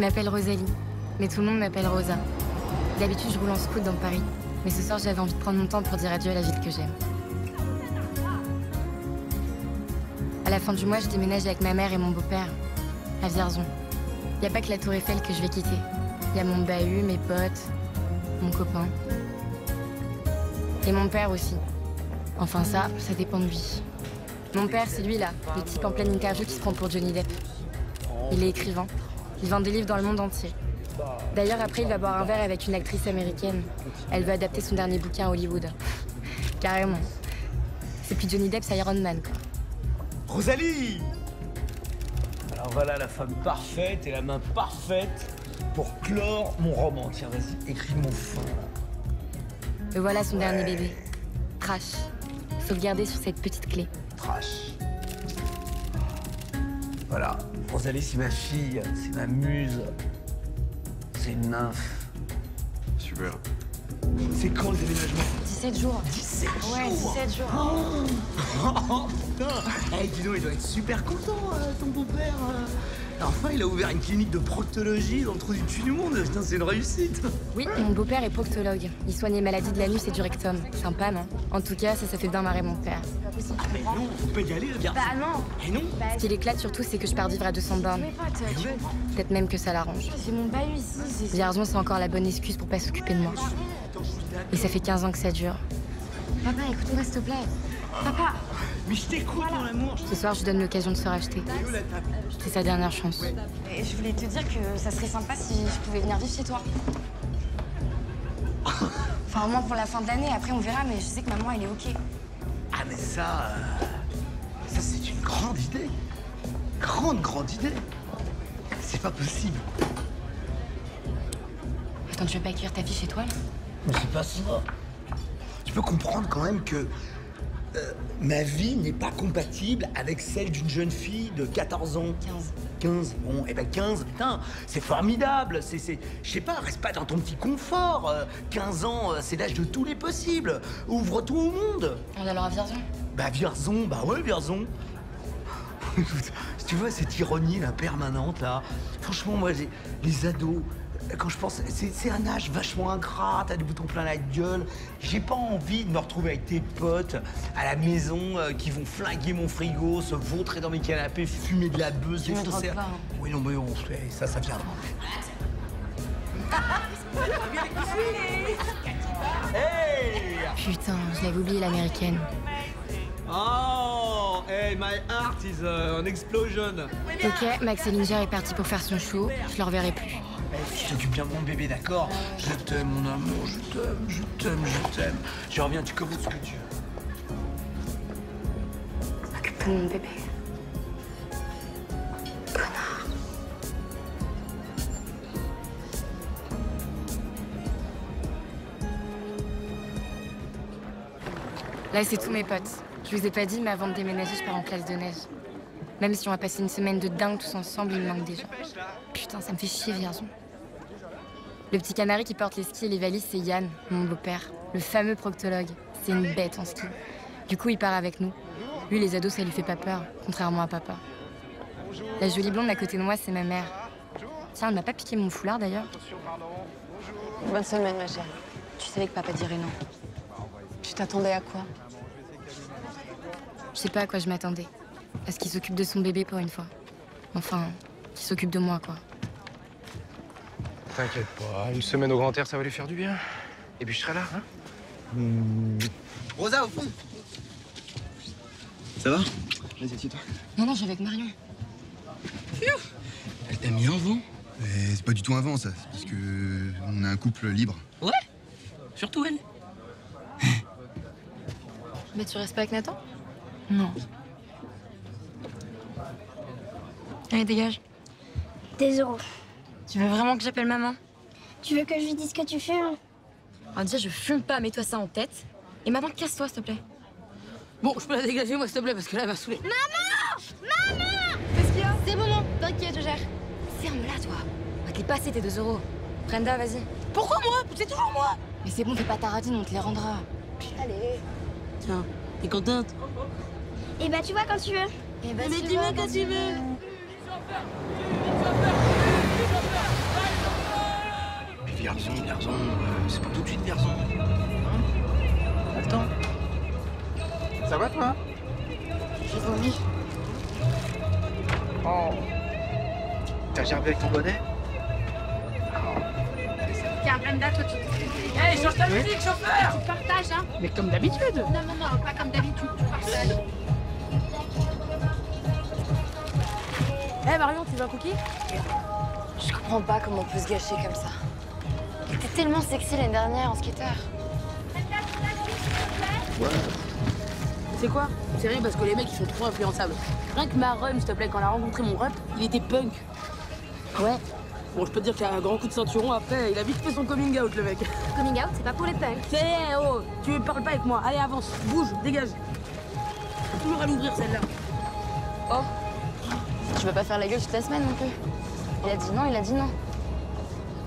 Je m'appelle Rosalie, mais tout le monde m'appelle Rosa. D'habitude, je roule en scout dans Paris, mais ce soir, j'avais envie de prendre mon temps pour dire adieu à la ville que j'aime. À la fin du mois, je déménage avec ma mère et mon beau-père, à Vierzon. Il n'y a pas que la Tour Eiffel que je vais quitter. Il y a mon bahut, mes potes, mon copain. Et mon père aussi. Enfin ça, ça dépend de lui. Mon père, c'est lui là, le type en pleine interview qui se prend pour Johnny Depp. Il est écrivain. Il vend des livres dans le monde entier. D'ailleurs, après, il va boire un verre avec une actrice américaine. Elle veut adapter son dernier bouquin à Hollywood. Carrément. C'est plus Johnny Depp, c'est Iron Man, quoi. Rosalie Alors voilà la femme parfaite et la main parfaite pour clore mon roman. Tiens, vas-y, écris mon fin. Et voilà son dernier bébé. Trash. Sauvegardé sur cette petite clé. Trash. Voilà, Rosalie, c'est ma fille, c'est ma muse. C'est une nymphe. Super. C'est quand le déménagement 17 jours. 17 Ouais, 17 jours. Oh putain Eh, dis donc, il doit être super content, euh, ton beau-père. euh. Enfin, il a ouvert une clinique de proctologie dans le trou du cul du monde. Putain, c'est une réussite. Oui, mon beau-père est proctologue. Il soigne les maladies de l'anus et du rectum. Sympa, non En tout cas, ça, ça fait bien marrer mon père. Ah, mais non, faut pas y aller, le garçon. Bah non Eh non Ce qui l'éclate surtout, c'est que je pars vivre à 200 bornes. Peut-être même que ça l'arrange. J'ai mon bahut ici. c'est encore la bonne excuse pour pas s'occuper de moi. Et ça fait 15 ans que ça dure. Papa, écoute-moi, s'il te plaît. Papa, Mais je t'écoute, mon amour. Ce soir, je lui donne l'occasion de se racheter. C'est sa dernière chance. et je voulais te dire que ça serait sympa si je pouvais venir vivre chez toi. Enfin, au moins pour la fin de l'année. Après, on verra, mais je sais que maman, elle est OK. Ah, mais ça. euh, Ça, c'est une grande idée. Grande, grande idée. C'est pas possible. Attends, tu veux pas accueillir ta fille chez toi, là? Mais c'est pas ça. Tu peux comprendre quand même que euh, ma vie n'est pas compatible avec celle d'une jeune fille de 14 ans. 15. 15. Bon, eh ben 15, putain, c'est formidable. C'est, c'est, je sais pas, reste pas dans ton petit confort. Euh, 15 ans, euh, c'est l'âge de tous les possibles. Ouvre-toi au monde. On alors à Vierzon Bah Vierzon, bah ouais Vierzon. tu vois cette ironie là permanente là. Franchement moi les ados. Quand je pense, c'est un âge vachement ingrat, t'as des boutons plein la gueule. J'ai pas envie de me retrouver avec tes potes à la maison euh, qui vont flinguer mon frigo, se vautrer dans mes canapés, fumer de la beuze, Tu me défoncer- drogues pas, hein. Oui non mais on fait ça, ça viendra. hey Putain, je l'avais oublié, l'américaine. Oh, hey, my heart is uh, an explosion. Ok, Max Ellinger est parti pour faire son show. Je le reverrai plus. Tu t'occupes bien de mon bébé, d'accord Je t'aime, mon amour, je t'aime, je t'aime, je t'aime. Je reviens, tu commandes ce que tu veux. Occupe-toi de mon bébé. Là, c'est tous mes potes. Je vous ai pas dit, mais avant de déménager, je pars en classe de neige. Même si on va passer une semaine de dingue tous ensemble, il me manque déjà. Putain, ça me fait chier, Vierzon. Le petit canari qui porte les skis et les valises, c'est Yann, mon beau-père, le fameux proctologue. C'est une bête en ski. Du coup, il part avec nous. Lui, les ados, ça lui fait pas peur, contrairement à papa. La jolie blonde à côté de moi, c'est ma mère. Tiens, elle m'a pas piqué mon foulard d'ailleurs. Bonne semaine, ma chérie. Tu savais que papa dirait non. Tu t'attendais à quoi? Je sais pas à quoi je m'attendais. À ce qu'il s'occupe de son bébé pour une fois. Enfin, qu'il s'occupe de moi, quoi. T'inquiète pas, une semaine au grand air, ça va lui faire du bien. Et puis je serai là, hein Rosa, au fond Ça va Vas-y, assieds-toi. Non, non, je vais avec Marion. Elle t'a mis en vent Mais c'est pas du tout un vent, ça. C'est parce que on est un couple libre. Ouais Surtout elle. Mais tu restes pas avec Nathan? Non. Allez, dégage. Des euros. Tu veux vraiment que j'appelle maman? Tu veux que je lui dise que tu fumes Alors déjà, je fume pas, mets-toi ça en tête. Et maintenant, casse-toi, s'il te plaît. Bon, je peux la dégager, moi, s'il te plaît, parce que là, elle m'a saoulé. Qu'est-ce qu'il y a? C'est bon, non? T'inquiète, je gère. Ferme-la, toi. Va te les passer, tes 2 euros. Brenda, vas-y. Pourquoi moi? C'est toujours moi Mais c'est bon, fais pas ta radine, on te les rendra. Allez. Tiens, t'es contente Et bah tu vois quand tu veux. Eh ben, Mais dis-moi quand tu veux Vierzon, Vierzon, euh, c'est pas tout de suite Vierzon. Hein Attends. Ça va toi? J'ai vomi. Oh. T'as gerbé avec ton bonnet? Tiens, dates, toi, tu change ta musique, chauffeur tu partages, hein Mais comme d'habitude Non, non, non, pas comme d'habitude, tu partages. Hé, Marion, tu veux un cookie? Je comprends pas comment on peut se gâcher comme ça. T'étais tellement sexy l'année dernière en skater. C'est quoi? Sérieux, parce que les mecs, ils sont trop influençables. Rien que ma rhum, s'il te plaît, quand elle a rencontré mon rep, il était punk. Ouais. Bon, je peux te dire qu'à un grand coup de ceinturon, après, il a vite fait son coming out, le mec. Coming out, c'est pas pour les punks. C'est, oh, tu parles pas avec moi. Allez, avance, bouge, dégage. Toujours à l'ouvrir, celle-là. Oh. Tu vas pas faire la gueule toute la semaine non plus. Il a dit non, il a dit non.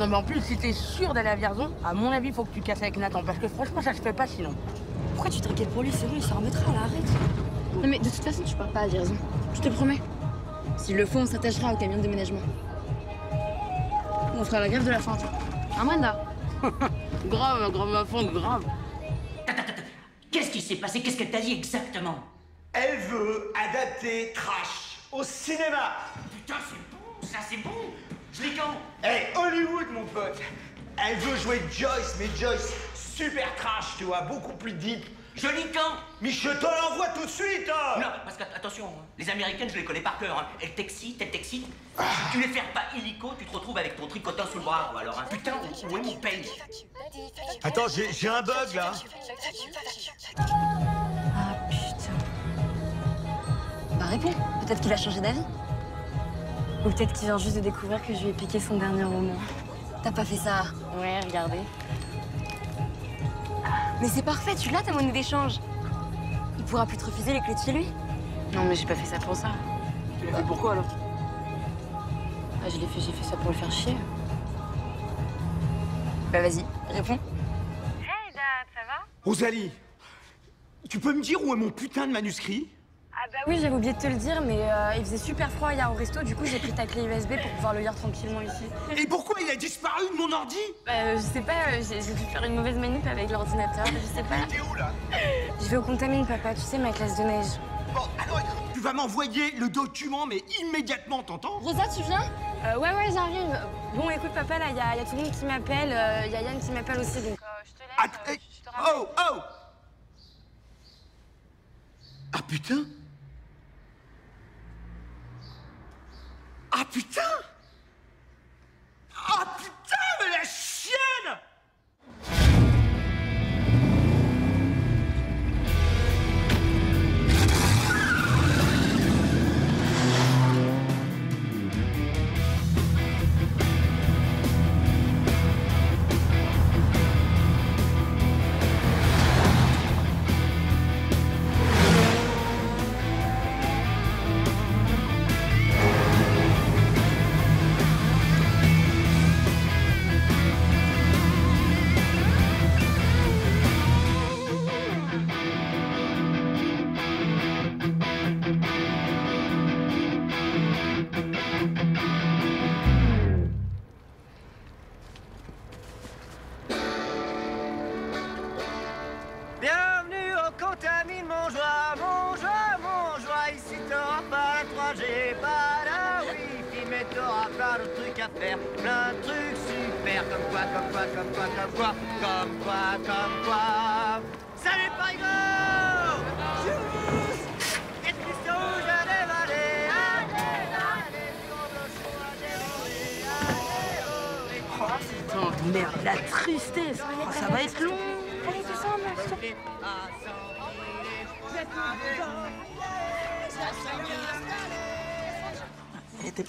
Non, mais en plus, si t'es sûr d'aller à Vierzon, à mon avis, faut que tu casses avec Nathan, parce que franchement, ça se fait pas sinon. Pourquoi tu t'inquiètes pour lui C'est bon, il s'en remettra, là, arrête. Non mais de toute façon, tu pars pas à Vierzon. Je te promets. S'il le faut, on s'attachera au camion de déménagement. On fera la grève de la faim. Amanda. grave, grave ma fonte, grave. Qu'est-ce qui s'est passé? Qu'est-ce qu'elle t'a dit exactement? Elle veut adapter Trash au cinéma. Putain, c'est bon, ça c'est bon Je l'ai quand Hey, Hollywood, mon pote. Elle veut jouer Joyce, mais Joyce super trash, tu vois, beaucoup plus deep. Je lis quand Mais je te l'envoie tout de suite, hein Non, parce que attention, hein, les américaines, je les connais par cœur. Hein. Elles t'excitent, elles t'excitent. Si tu les fais pas illico, tu te retrouves avec ton tricotin sous le bras. quoi. Alors, hein. putain, où est mon paye Attends, j'ai j'ai un bug là. Ah putain. Bah réponds. Peut-être qu'il a changé d'avis. Ou peut-être qu'il vient juste de découvrir que je lui ai piqué son dernier roman. T'as pas fait ça Ouais, regardez. Mais c'est parfait, tu l'as ta monnaie d'échange. Il pourra plus te refuser les clés de chez lui. Non, mais j'ai pas fait ça pour ça. Tu l'as fait pourquoi, alors Ah, je l'ai fait, j'ai fait ça pour le faire chier. Bah vas-y, réponds. Rosalie, tu peux me dire où est mon putain de manuscrit? Ah bah oui, j'avais oublié de te le dire, mais euh, il faisait super froid hier au resto, du coup j'ai pris ta clé USB pour pouvoir le lire tranquillement ici. Et pourquoi il a disparu de mon ordi? Bah, je sais pas, euh, j'ai dû faire une mauvaise manip avec l'ordinateur, je sais pas. T'es où là? Je vais au contamine, papa, tu sais, ma classe de neige. Bon, alors tu vas m'envoyer le document, mais immédiatement, t'entends? Rosa, tu viens? Euh, Ouais, ouais, j'arrive. Bon, écoute, papa, là, il y, a y a tout le monde qui m'appelle, il y a Yann qui m'appelle aussi, donc euh, je te laisse. Att- euh, eh, je te rappelle. Oh, oh Ah putain Ah putain! Ah putain,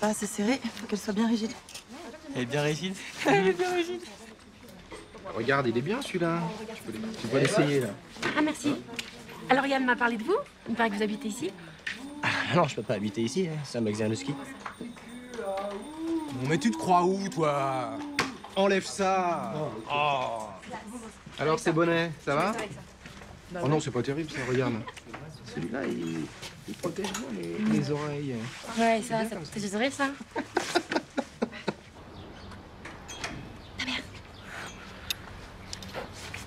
pas assez serrée, faut qu'elle soit bien rigide. Elle est bien rigide Regarde, il est bien celui-là. Tu peux, l'essayer là. Ah, merci. Alors, Yann m'a parlé de vous Il paraît que vous habitez ici Ah non, je peux pas habiter ici, hein. c'est un magasin de ski. Bon, mais tu te crois où, toi? Enlève ça Oh. Alors, ces bonnets, ça va? Oh non, c'est pas terrible ça, regarde. Celui-là, il, il protège bien les, les oreilles. Ouais, ça, ça protège les oreilles, ça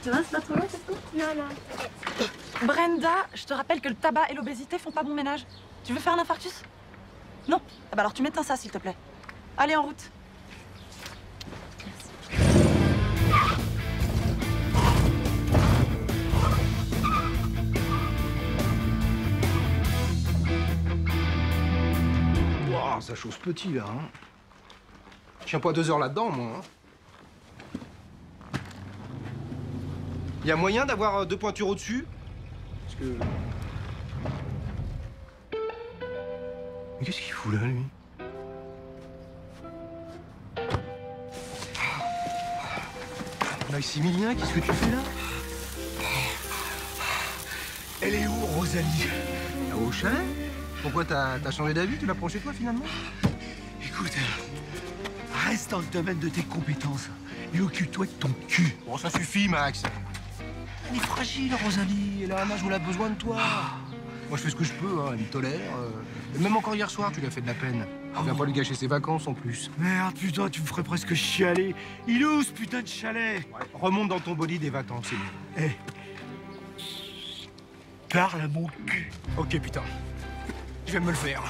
Ça va, c'est pas trop long, c'est tout Non, non. Brenda, je te rappelle que le tabac et l'obésité font pas bon ménage. Tu veux faire un infarctus? Non Ah bah alors tu m'éteins ça, s'il te plaît. Allez, en route. Ouah, ça chose petit, là, hein. Je tiens pas deux heures là-dedans, moi. hein. Y a moyen d'avoir euh, deux pointures au-dessus? Parce que... Mais qu'est-ce qu'il fout là, lui? Maximilien, qu'est-ce que tu fais là? Elle est où, Rosalie? Au chalet Pourquoi t'as changé d'avis? Tu l'as chez toi, finalement? Écoute, reste dans le domaine de tes compétences et occupe-toi de ton cul. Bon, ça suffit, Max. Elle est fragile, Rosalie. Elle a un âge où elle a besoin de toi. Moi, je fais ce que je peux, hein. Elle me tolère. euh. Et Même encore hier soir, tu lui as fait de la peine. On vient pas lui gâcher ses vacances, en plus. Merde, putain, tu me ferais presque chialer. Il est où ce putain de chalet? Remonte dans ton bolide et va-t'en, c'est mieux. Eh. Parle à mon cul. Ok, putain. Je vais me le faire.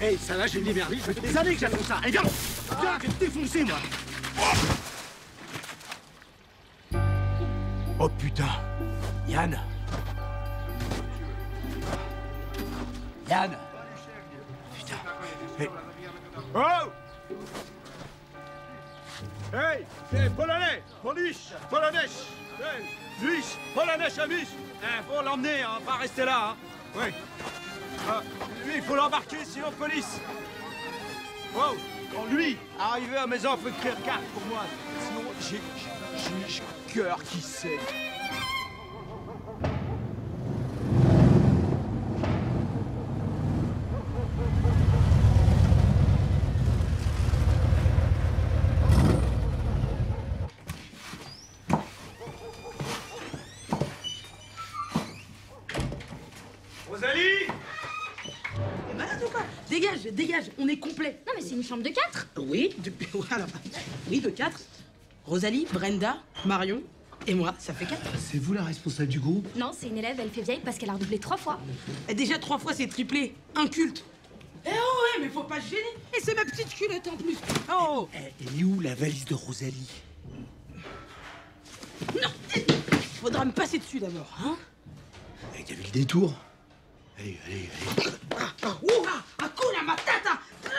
Hey, ça va, j'ai une énergie, ça fait des années que j'attends ça. Allez, viens Viens, je vais te défoncer, moi Oh putain. Yann. Yann. Putain. Mais Oh Hey C'est polonais Polish Polonais Hey, Luis Polonais à Luis Eh, faut l'emmener, hein, pas rester là, hein Oui. Ah, lui, il faut l'embarquer, sinon police Wow Quand lui, arrivé à la maison, il faut écrire carte pour moi. Sinon, j'ai... j'ai- j'ai cœur qui saigne. Rosalie Malade ou quoi Dégage, dégage, on est complet. Non, mais c'est une chambre de quatre. Oui, de... Oui, de quatre. Rosalie, Brenda, Marion et moi, ça fait quatre. c'est vous la responsable du groupe? Non, c'est une élève, elle fait vieille parce qu'elle a redoublé trois fois. Et déjà trois fois, c'est triplé. Inculte. Eh oh, ouais, mais faut pas se gêner. Et c'est ma petite culotte en plus. Oh Elle est où la valise de Rosalie? Non Faudra me passer dessus d'abord, hein Eh, T'as vu le détour Allez, allez, allez. ah, ah, ouh, ah, Hakuna Matata Ah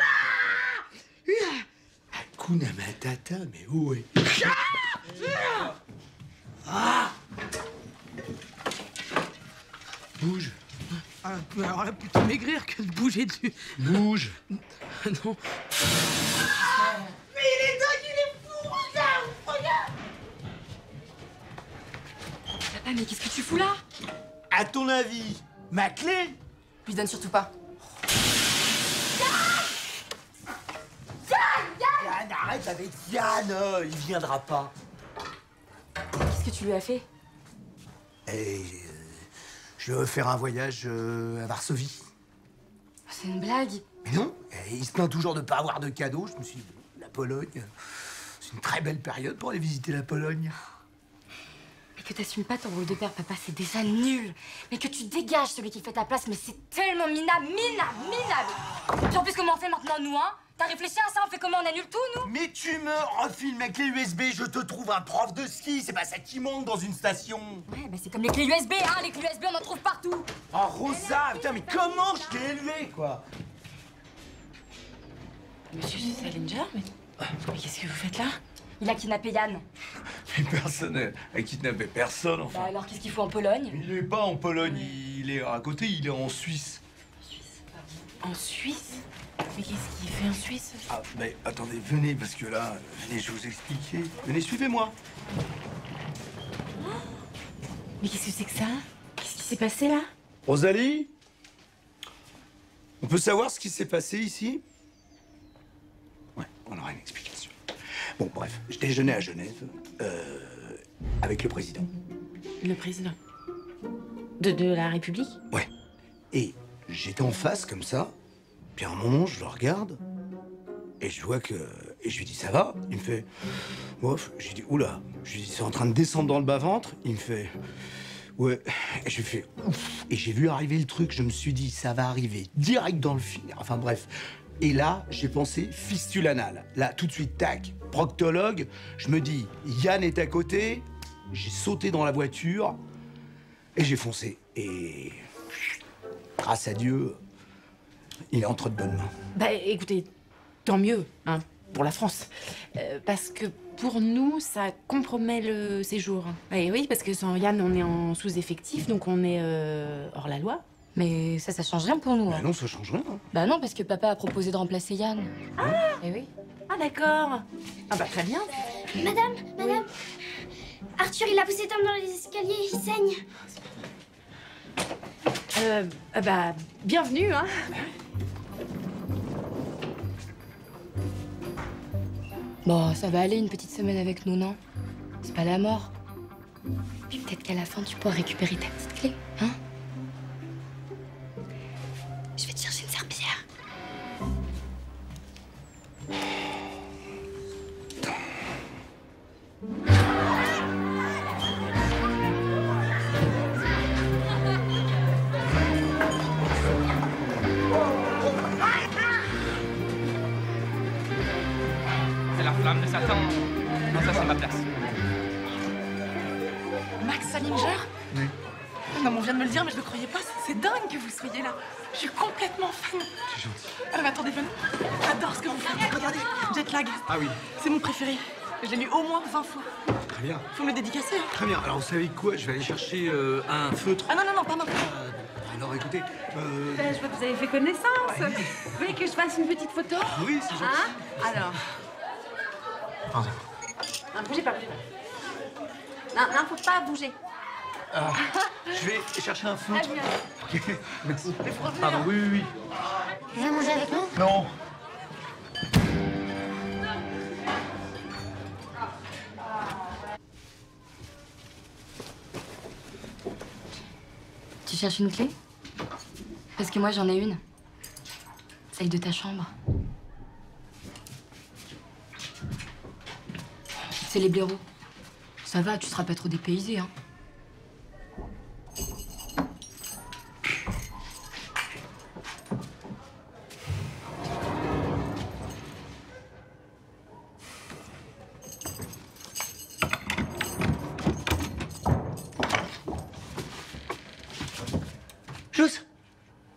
Hakuna Matata, mais où est Ah Bouge, Ah, alors là, plutôt maigrir que de bouger dessus. bouge. non. Mais il est dingue, il est fou, regarde, regarde Papa, mais qu'est-ce que tu fous là? À ton avis, ma clé? Lui donne surtout pas. Yann, arrête avec Yann, euh, il viendra pas. Qu'est-ce que tu lui as fait? Et euh, je vais faire un voyage euh, à Varsovie. C'est une blague. Mais non, et il se plaint toujours de pas avoir de cadeaux. Je me suis dit, la Pologne, euh, c'est une très belle période pour aller visiter la Pologne. Mais que t'assumes pas ton rôle de père, papa, c'est déjà nul. Mais que tu dégages celui qui fait ta place, mais c'est tellement minable, minable, minable. Puis en plus, comment on fait maintenant, nous, hein? T'as réfléchi à ça On fait comment On annule tout, nous? Mais tu me refiles ma clé USB, je te trouve un prof de ski, c'est pas ça qui manque dans une station. Ouais, bah c'est comme les clés USB, hein Les clés USB, on en trouve partout. Oh Rosa, putain, mais comment je t'ai élevé, quoi? Monsieur Salinger, mais... Mais qu'est-ce que vous faites là? Il a kidnappé Yann. Mais personne n'a kidnappé personne, Bah alors, qu'est-ce qu'il faut en Pologne? Il est pas en Pologne, il est à côté, il est en Suisse? En Suisse? Mais qu'est-ce qu'il fait en Suisse? Ah, mais attendez, venez, parce que là, venez, je vais vous expliquer. Venez, suivez-moi. Mais qu'est-ce que c'est que ça? Qu'est-ce qui s'est passé là? Rosalie? On peut savoir ce qui s'est passé ici? Ouais, on aura une explication. Bon, bref, je déjeunais à Genève euh, avec le président. Le président? De, de la République? Ouais. Et j'étais en face comme ça, puis à un moment, je le regarde, Et je vois que. Et je lui dis ça va? Il me fait. Bof. J'ai dit oula. Je lui dis c'est en train de descendre dans le bas-ventre? Il me fait. Ouais. Et je lui fais ouf. Et j'ai vu arriver le truc. Je me suis dit ça va arriver direct dans le fil. Enfin bref. Et là, j'ai pensé fistule anale. Là, tout de suite, tac, proctologue. Je me dis, Yann est à côté. J'ai sauté dans la voiture et j'ai foncé. Et grâce à Dieu, il est entre de bonnes mains. Bah écoutez, tant mieux, hein, pour la France. Euh, parce que pour nous, ça compromet le séjour. Et oui, parce que sans Yann, on est en sous-effectif, donc on est euh, hors la loi. Mais ça, ça change rien pour nous. Bah hein. non, ça change rien. Bah non, parce que papa a proposé de remplacer Yann. Ah Eh oui. Ah d'accord. Ah bah très bien. Madame, madame. Arthur, il a poussé Tom dans les escaliers, il saigne. Euh, ah bah bienvenue, hein. Bon, ça va aller une petite semaine avec nous, non? C'est pas la mort. Puis peut-être qu'à la fin, tu pourras récupérer ta petite clé, hein? Je vais te chercher une serpillière. Satan. Non, ça, c'est ma place. Max Salinger Oui. Non, mais on vient de me le dire, mais je ne le croyais pas. C'est dingue que vous soyez là. Je suis complètement fan. C'est gentil. Ah, mais attendez, venez. J'adore ce que vous faites. Regardez, Jetlag. Ah oui. C'est mon préféré. Je l'ai lu au moins 20 fois. Très bien. Faut me le dédicacer. hein. Très bien. Alors, vous savez quoi? Je vais aller chercher euh, un feutre. Ah non, non, non, pas maintenant. Alors, écoutez. euh, Ben, je vois que vous avez fait connaissance. Vous voulez que je fasse une petite photo? Oui, c'est gentil. Hein? Alors. Pardon. Non, bougez pas, bougez pas. Non, non, faut pas bouger. Ah, je vais chercher un bien. Ok, merci. Pardon, oui, oui, oui. Tu veux manger avec nous? Non. Tu cherches une clé? Parce que moi, j'en ai une. Celle de ta chambre. C'est les blaireaux. Ça va, tu seras pas trop dépaysé, hein.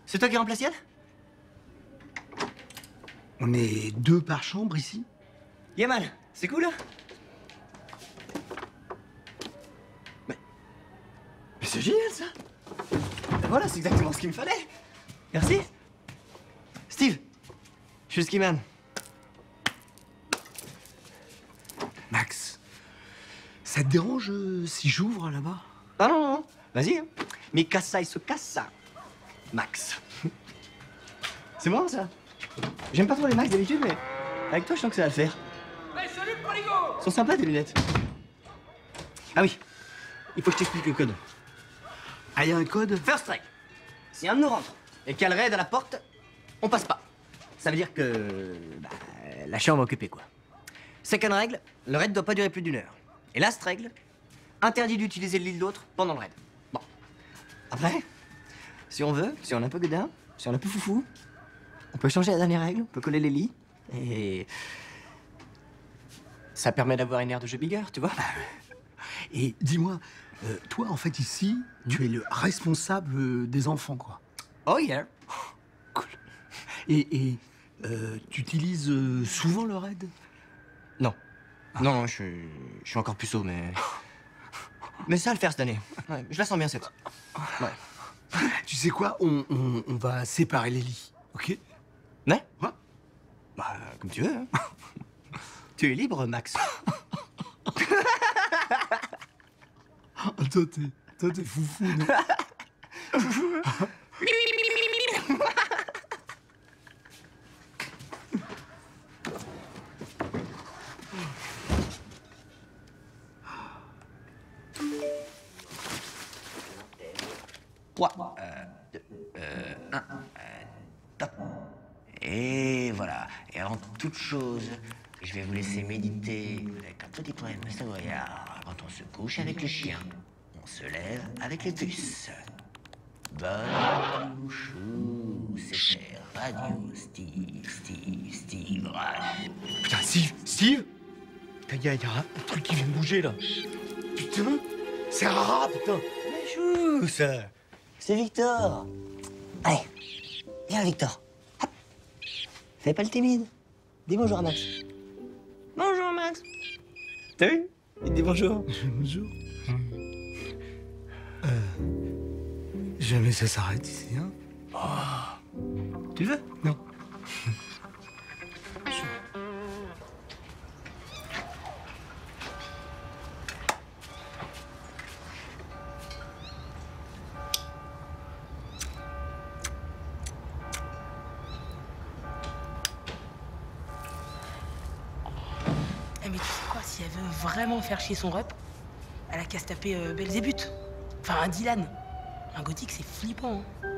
C'est toi qui remplace Yann? On est deux par chambre ici? Yaman, c'est cool, hein Mais. Mais c'est génial ça Ben Voilà, c'est exactement ce qu'il me fallait Merci Steve Je suis le skiman. Max, ça te dérange euh, si j'ouvre là-bas? Ah non, non, non. Vas-y. hein. Mi casa il se casa. Max. C'est marrant ça? J'aime pas trop les Max d'habitude, mais avec toi, je sens que ça va le faire. salut, Proligo Sont sympas tes lunettes. Ah oui, il faut que je t'explique le code. Ah, y a un code First strike. Si un de nous rentre et qu'il y a le raid à la porte, on passe pas. Ça veut dire que bah, la chambre est occupée, quoi. Second règle, le raid doit pas durer plus d'une heure. Et last règle, interdit d'utiliser le lit de l'autre pendant le raid. Bon. Après, si on veut, si on est un peu godin, si on est un peu foufou, on peut changer la dernière règle, on peut coller les lits, et... Ça permet d'avoir une aire de jeu bigger, tu vois Et dis-moi, euh, toi, en fait, ici, tu es le responsable euh, des enfants, quoi. Oh yeah Cool. Et, et euh, tu utilises euh, souvent le raid? Non. Non, non, je suis, je suis encore puceau, mais... Mais ça va le faire cette année. Ouais, je la sens bien, cette. Ouais. Tu sais quoi? On, on- on va séparer les lits, ok? Ouais Ouais. Bah, comme tu veux. hein. tu es libre, Max. Ah, Toi, t'es, toi, t'es foufou, non Trois, euh, euh, un, euh, top. Et voilà. Et avant toute chose, je vais vous laisser méditer avec un petit poème savoyard. Quand on se couche avec le chien, on se lève avec les puces. Bonne chou, c'est cher Radio Steve, Steve, Steve Radio. Putain, Steve Steve Putain, y a, y a un truc qui vient de bouger là. Putain C'est un rat, putain Mais chou, ça C'est Victor Allez, viens Victor. Hop. Fais pas le timide. Dis bonjour à Max. Bonjour Max. T'as vu? Il dit bonjour. Bonjour. Euh, jamais ça s'arrête ici, hein Tu le veux? Non. Vraiment faire chier son rep, elle a qu'à se taper euh, Belzébuth. Enfin, un Dylan. Un gothique, c'est flippant. hein.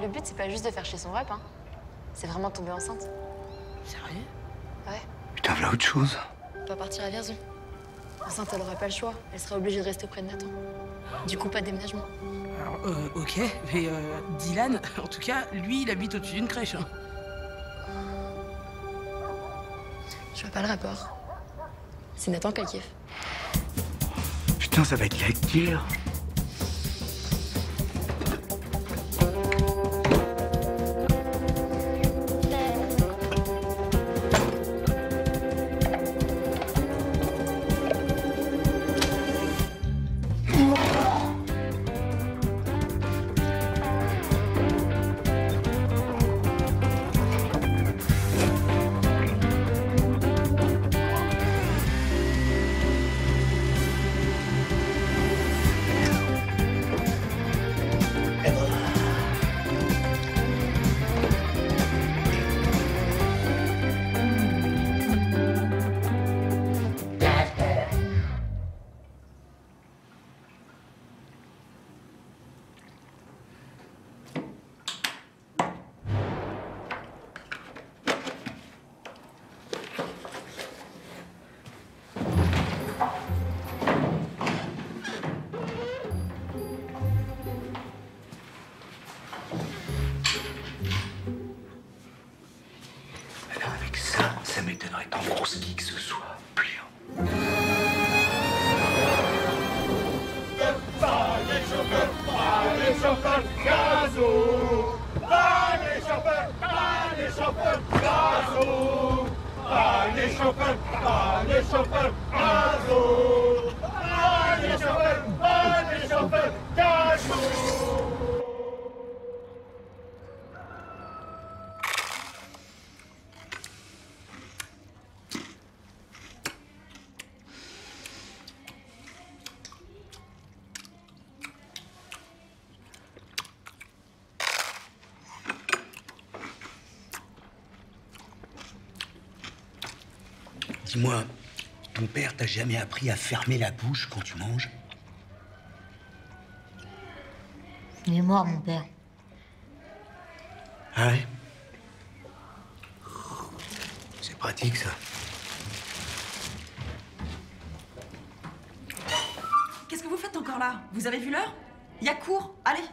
Le but, c'est pas juste de faire chez son rep, hein. C'est vraiment de tomber enceinte. Sérieux? Ouais. Putain, voilà autre chose? On peut partir à Vierzon. Enceinte, elle aurait pas le choix. Elle serait obligée de rester auprès de Nathan. Du coup, pas de déménagement. Alors, euh, ok, mais euh, Dylan, en tout cas, lui, il habite au-dessus d'une crèche. hein. Je vois pas le rapport. C'est Nathan kiff. Putain, ça va être la guerre. Jamais appris à fermer la bouche quand tu manges Il est mort, mon père. Ah ouais C'est pratique ça. Qu'est-ce que vous faites encore là? Vous avez vu l'heure? Il y a cours, allez.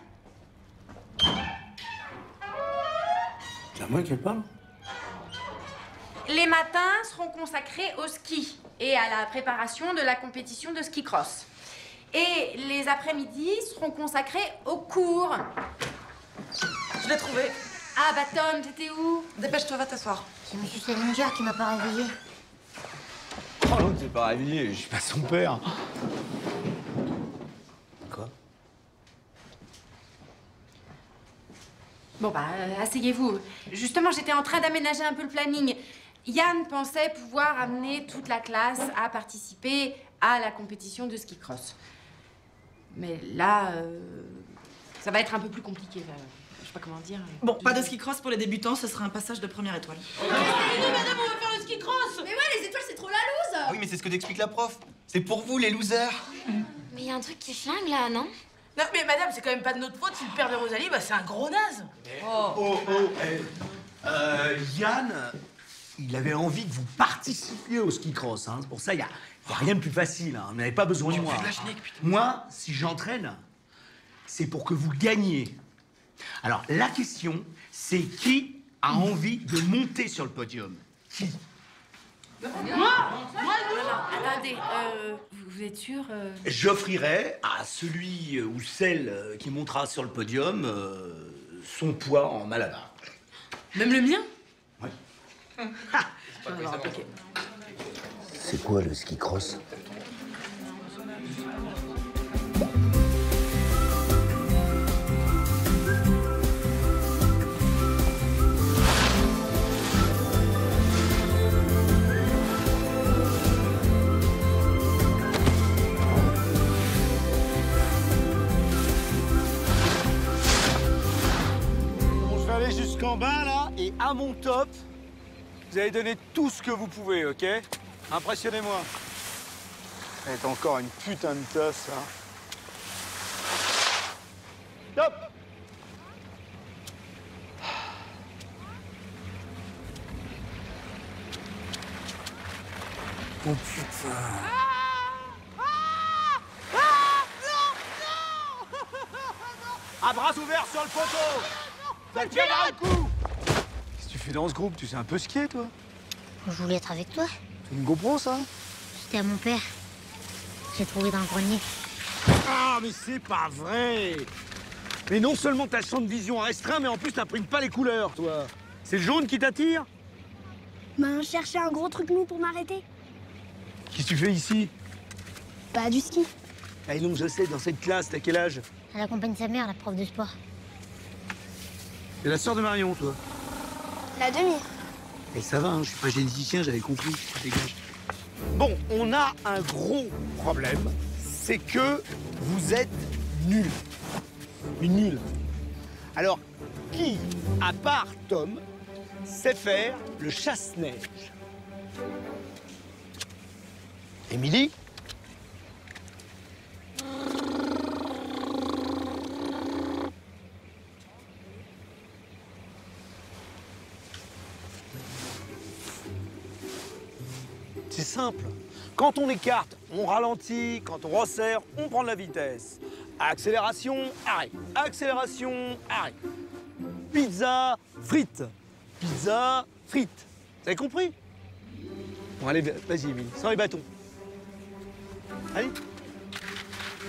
C'est à moi qui parle? Les matins seront consacrés au ski et à la préparation de la compétition de ski cross. Et les après-midi seront consacrés aux cours. Je l'ai trouvé. Ah bah Tom, t'étais où? Dépêche-toi, va t'asseoir. C'est Monsieur Salinger qui m'a pas réveillé. Oh, l'autre s'est pas réveillé, je suis pas son père. Quoi? Bon bah, asseyez-vous. Justement, j'étais en train d'aménager un peu le planning. Yann pensait pouvoir amener toute la classe à participer à la compétition de ski cross. Mais là, euh, ça va être un peu plus compliqué. là. Je sais pas comment dire. Bon, pas de ski cross pour les débutants, ce sera un passage de première étoile. Mais non, madame, on va faire le ski cross Mais ouais, les étoiles, c'est trop la loose Oui, mais c'est ce que t'explique la prof. C'est pour vous, les losers. Mais il y a un truc qui flingue là, non? Non, mais madame, c'est quand même pas de notre faute si le père de Rosalie, bah, c'est un gros naze. Oh, oh, eh, euh, Yann, il avait envie que vous participiez au ski cross. Hein. Pour ça, il n'y a, y a rien de plus facile. Hein. Vous n'avez pas besoin de moi. Moi, si j'entraîne, c'est pour que vous gagniez. Alors, la question, c'est qui a envie de monter sur le podium? Qui? Moi? Alors, attendez, euh, vous, êtes sûr euh? J'offrirai à celui ou celle euh, qui montera sur le podium euh, son poids en malabar. Même le mien? C'est quoi le ski cross? Bon, je vais aller jusqu'en bas là, et à mon top, vous allez donner tout ce que vous pouvez, ok Impressionnez-moi. C'est encore une putain de tasse, hein. Top Oh putain. À bras ouverts sur le poteau Ça tiendra le coup fais dans ce groupe Tu sais un peu skier, toi Je voulais être avec toi. C'est une GoPro, ça C'était à mon père. J'ai trouvé dans le grenier. Ah, mais c'est pas vrai Mais non seulement t'as le champ de vision restreint, mais en plus t'imprimes pas les couleurs, toi C'est le jaune qui t'attire? Ben, chercher un gros truc mou pour m'arrêter. Qu'est-ce que tu fais ici? Pas du ski. Ah non, je sais, dans cette classe, t'as quel âge? Elle accompagne sa mère, la prof de sport. T'es la sœur de Marion, toi La demi. Et ça va, hein, je suis pas généticien, j'avais compris. Dégage. Bon, on a un gros problème, c'est que vous êtes nuls. Mais nuls. Alors, qui, à part Tom, sait faire le chasse-neige? Émilie? Quand on écarte, on ralentit. Quand on resserre, on prend de la vitesse. Accélération, arrêt. Accélération, arrêt. Pizza, frites. Pizza, frites. Vous avez compris? Bon, allez, vas-y, Émile. Sans les bâtons. Allez.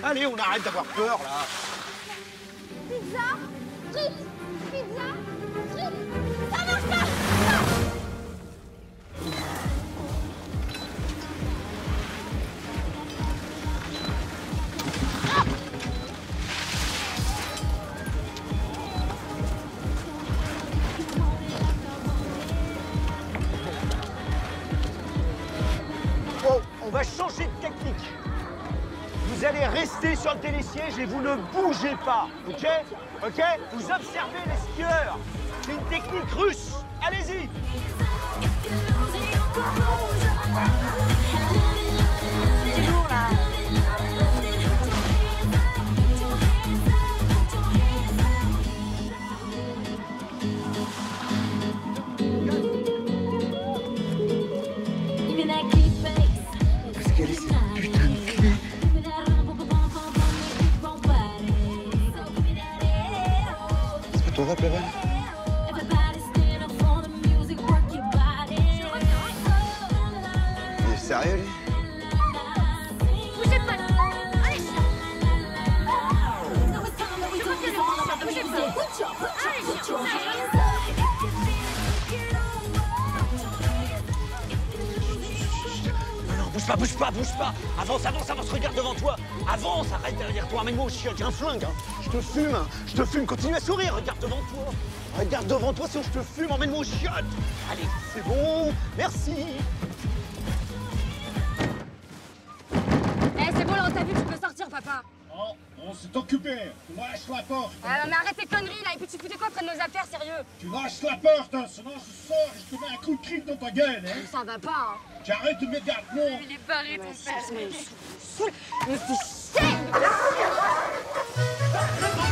Allez, on arrête d'avoir peur, là. Pizza Frites Pizza et vous ne bougez pas, ok Ok Vous observez les skieurs. C'est une technique russe. Allez-y Est sérieux, lui Bougez pas Allez Bougez pas Non, non, bouge pas, bouge pas, bouge pas. Avance, avance, avance, regarde devant toi. Avance, arrête derrière toi, emmène-moi au chiotte, j'ai un flingue hein. Je te fume, je te fume, continue à sourire, regarde devant toi Regarde devant toi, sinon je te fume, emmène-moi au chiotte Allez, c'est bon, merci Eh, c'est bon, là, on t'a vu, tu peux sortir, papa? Oh, on s'est occupé. Tu lâches la porte. Ah, non, mais arrête tes conneries, là. Et puis, tu foutais quoi près de nos affaires, sérieux? Tu lâches la porte, hein, sinon je sors et je te mets un coup de cric dans ta gueule, hein. Ça va pas, hein. Tu arrêtes de me garder. Il est barré, ton père. Me fais chier Papa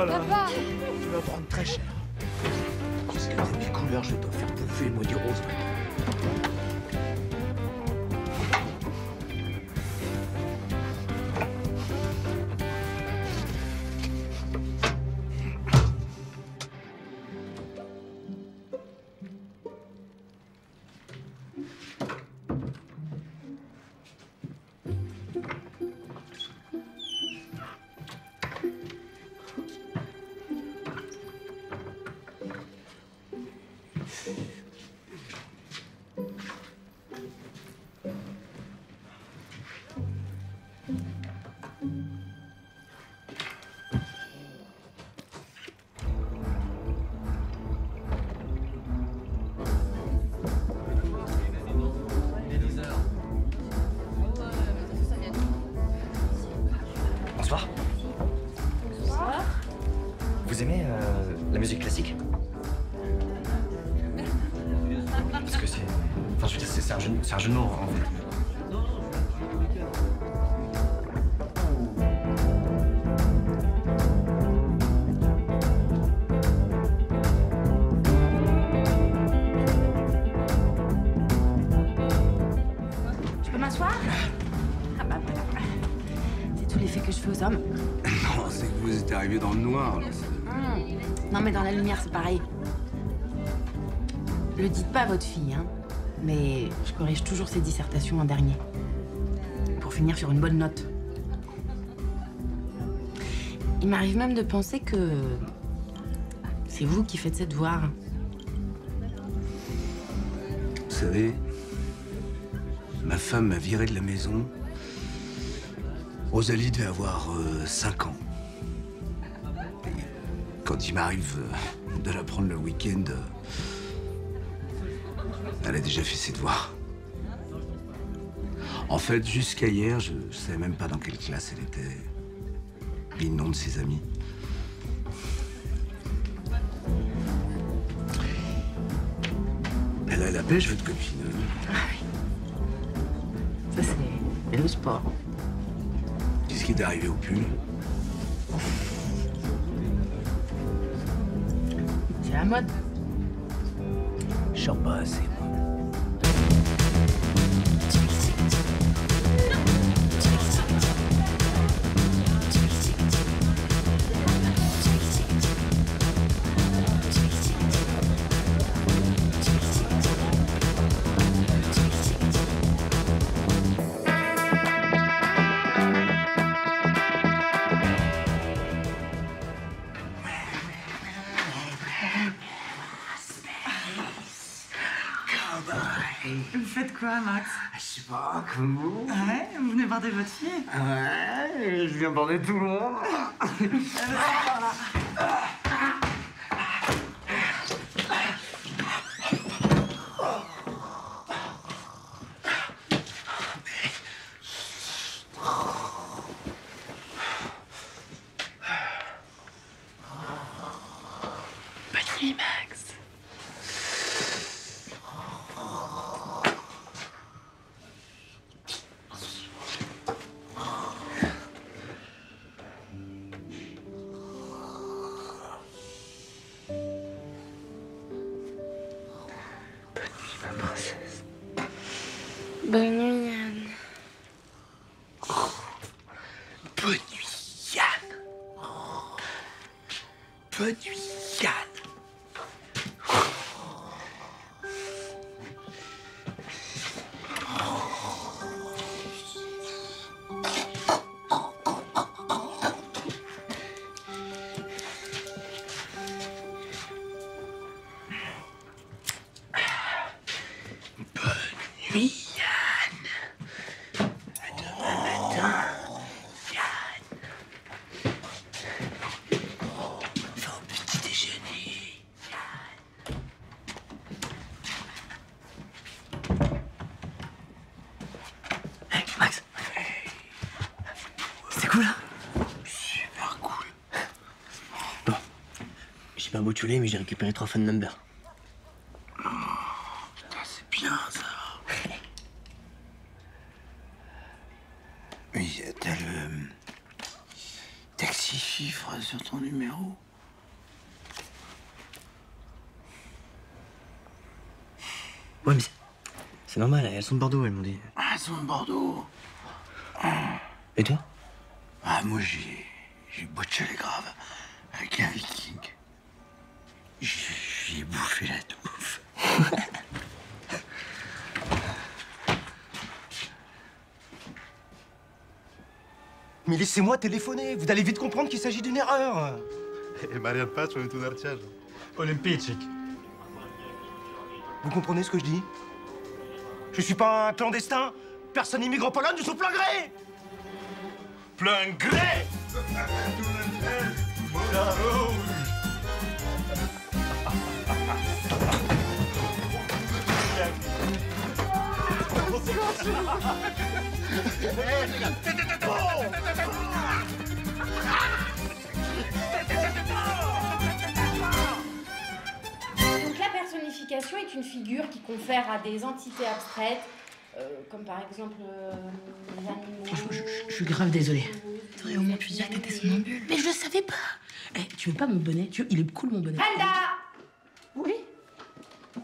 Oh là Papa Tu c'est pareil. Le dites pas à votre fille, hein. Mais je corrige toujours ses dissertations en dernier. Pour finir sur une bonne note. Il m'arrive même de penser que c'est vous qui faites ses devoirs. Vous savez, ma femme m'a viré de la maison. Rosalie devait avoir 5 ans. Et quand il m'arrive euh, prendre le week-end, euh, elle a déjà fait ses devoirs. En fait, jusqu'à hier, je ne savais même pas dans quelle classe elle était, ni le nom de ses amis. Elle a la pêche, votre copine. Ça c'est le sport. Qu'est-ce qui est arrivé au pull C'est la pas, comme vous. Ouais, vous venez border votre fille Ouais, je viens border tout le monde. un mais j'ai récupéré trois fan numbers. Oh, putain, c'est bien ça. oui, t'as le. Euh, t'as que six chiffres sur ton numéro. Ouais, mais c'est normal, elles sont de Bordeaux, elles m'ont dit. Ah, elles sont de Bordeaux. Et toi? Ah, moi, j'ai. J'ai botché les. Mais laissez-moi téléphoner, vous allez vite comprendre qu'il s'agit d'une erreur. E Maria Pace è un arciaggio. Olimpici. Vous comprenez ce que je dis? Je suis pas un clandestin Personne immigre en Pologne de son plein gré Plein gré Donc la personnification est une figure qui confère à des entités abstraites, euh, comme par exemple euh, les animaux. Je suis grave désolée. T'aurais au moins pu dire que t'étais somnambule. Mais je le savais pas. Eh, tu veux pas mon bonnet? Tu veux, Il est cool mon bonnet. Panda Oui?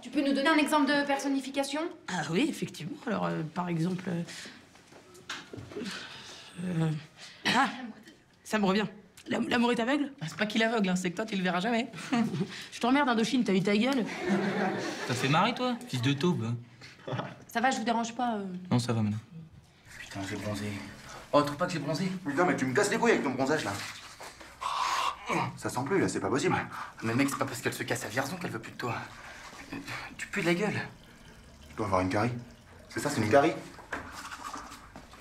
Tu peux nous donner un exemple de personnification? Ah oui, effectivement. Alors, euh, par exemple. euh, euh, ah, ça me revient. L'am- L'amour est aveugle? Ah, C'est pas qu'il est aveugle, hein, c'est que toi, tu le verras jamais. je t'emmerde, Indochine, t'as eu ta gueule. T'as fait marrer, toi Fils de taube. Ça va, je vous dérange pas euh. Non, ça va maintenant. Putain, j'ai bronzé. Oh, trouve pas que j'ai bronzé? Putain, mais tu me casses les couilles avec ton bronzage là. Ça sent plus là, c'est pas possible. Mais mec, c'est pas parce qu'elle se casse à Vierzon qu'elle veut plus de toi. Tu pues de la gueule. Je dois avoir une carie. C'est ça, c'est une carie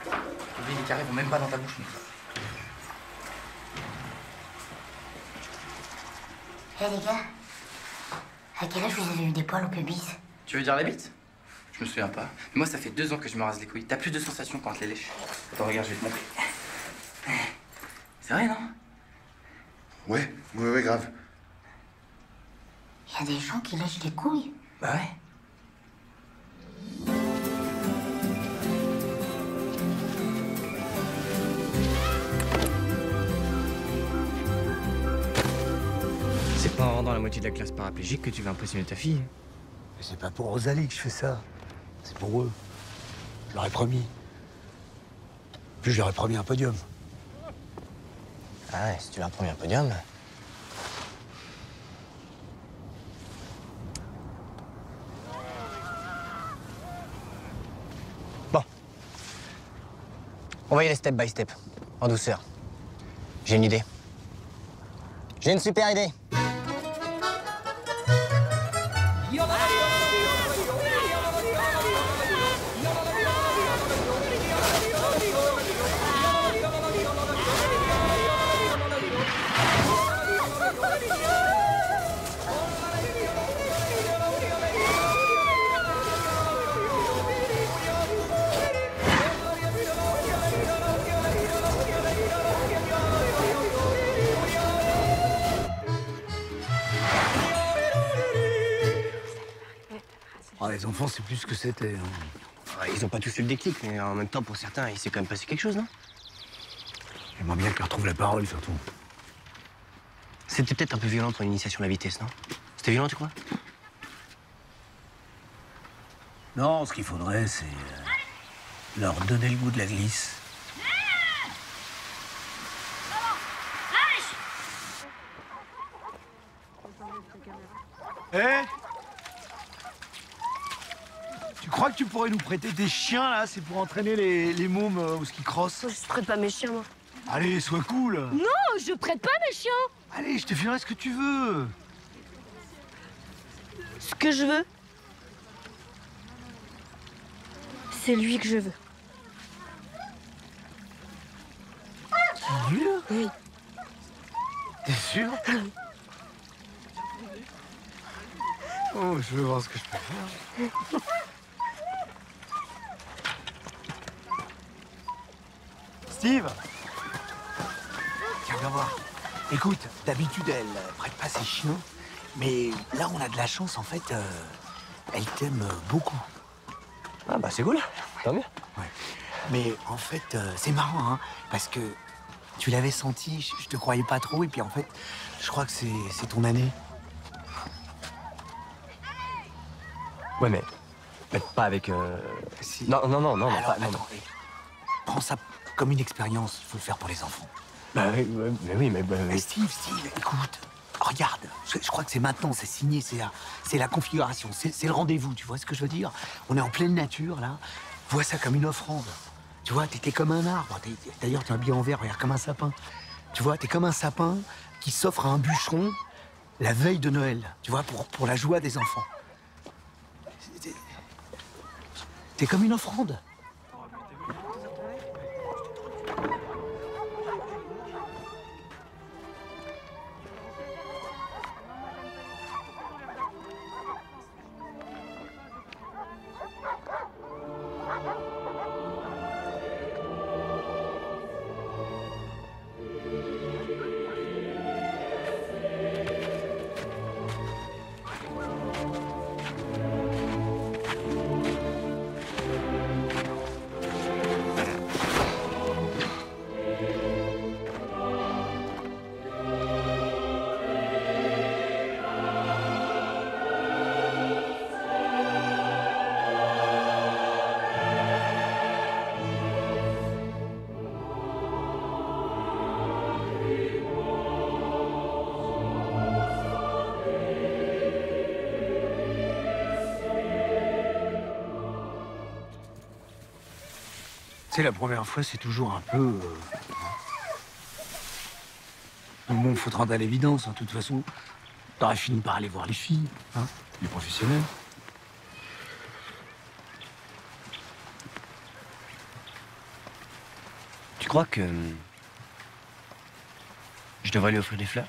Oui, les carrés vont même pas dans ta bouche. mec. Hé les gars, à quel âge vous avez eu des poils au pubis Tu veux dire la bite? Je me souviens pas. Mais moi, ça fait deux ans que je me rase les couilles. T'as plus de sensations quand on te les lèche. Attends, regarde, je vais te montrer. C'est vrai, non? Ouais, ouais, ouais, grave. Il y a des gens qui lèchent les couilles. Bah ouais. C'est pas en rendant la moitié de la classe paraplégique que tu vas impressionner ta fille. Mais c'est pas pour Rosalie que je fais ça. C'est pour eux. Je leur ai promis. Puis je leur ai promis un podium. Ah ouais, si tu leur as promis un podium. On va y aller step by step, en douceur. J'ai une idée. J'ai une super idée. Les enfants, c'est plus ce que c'était. hein. Ils ont pas tous eu le déclic, mais en même temps, pour certains, il s'est quand même passé quelque chose, non? J'aimerais bien qu'ils retrouvent la parole, surtout. C'était peut-être un peu violent pour une initiation à la vitesse, non? C'était violent, tu crois? Non, ce qu'il faudrait, c'est euh, leur donner le goût de la glisse. Que tu pourrais nous prêter des chiens, là C'est pour entraîner les, les mômes euh, au ski cross Je prête pas mes chiens, moi. Allez, sois cool Non, je prête pas mes chiens Allez, je te filerai ce que tu veux Ce que je veux, c'est lui que je veux. Lui, là Oui. T'es sûr Oh, je veux voir ce que je peux faire. Steve Tiens, viens voir. Écoute, d'habitude, elle euh, prête pas ses chiens. Mais là, on a de la chance, en fait. euh, elle t'aime euh, beaucoup. Ah bah c'est cool, tant mieux. Ouais. Mais en fait, euh, c'est marrant, hein, parce que tu l'avais senti, je, je te croyais pas trop, et puis en fait, je crois que c'est ton année. Ouais, mais Mais pas avec. euh, Non, non, non, non, non, Alors, pas- non, attends, eh, prends ça comme une expérience. Il faut le faire pour les enfants. Bah oui, ouais, mais oui, mais. bah, Mais oui. Steve, Steve, écoute. Regarde, je, je crois que c'est maintenant, c'est signé, c'est la, c'est la configuration, c'est c'est le rendez-vous, tu vois ce que je veux dire? On est en pleine nature, là. Vois ça comme une offrande. Tu vois, t'es comme un arbre. t'es- D'ailleurs, t'es habillé en vert, regarde, comme un sapin. Tu vois, t'es comme un sapin qui s'offre à un bûcheron la veille de Noël, tu vois, pour, pour la joie des enfants. T'es comme une offrande. Tu sais, la première fois, c'est toujours un peu. euh, Donc bon, faut te rendre à l'évidence, hein. de toute façon. T'aurais fini par aller voir les filles, hein, les professionnels. Tu crois que. hum, Je devrais lui offrir des fleurs?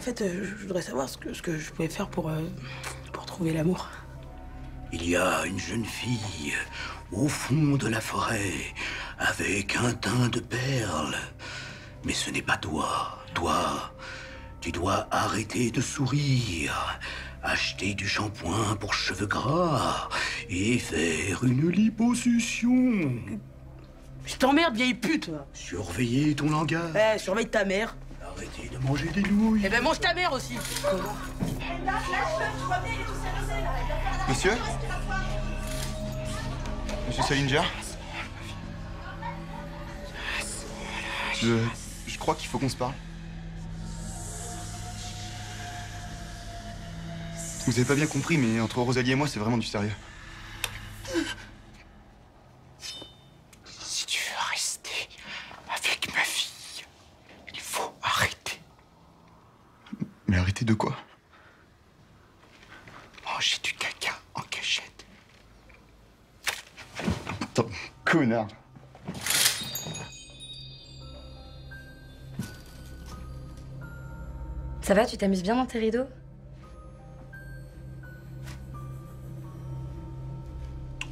En fait, euh, je voudrais savoir ce que, ce que je pouvais faire pour, euh, pour trouver l'amour. Il y a une jeune fille au fond de la forêt avec un teint de perles. Mais ce n'est pas toi. Toi, tu dois arrêter de sourire, acheter du shampoing pour cheveux gras et faire une liposuction. Je t'emmerde, vieille pute Surveiller ton langage. Eh, surveille ta mère. Arrêtez de manger des nouilles. Eh ben, mange ta mère aussi Monsieur? Monsieur Salinger? Je. Je crois qu'il faut qu'on se parle. Vous avez pas bien compris, mais entre Rosalie et moi, c'est vraiment du sérieux. Si tu veux rester avec ma fille, il faut arrêter. De quoi? Manger du caca en cachette. Attends, connard. Ça va, tu t'amuses bien dans tes rideaux?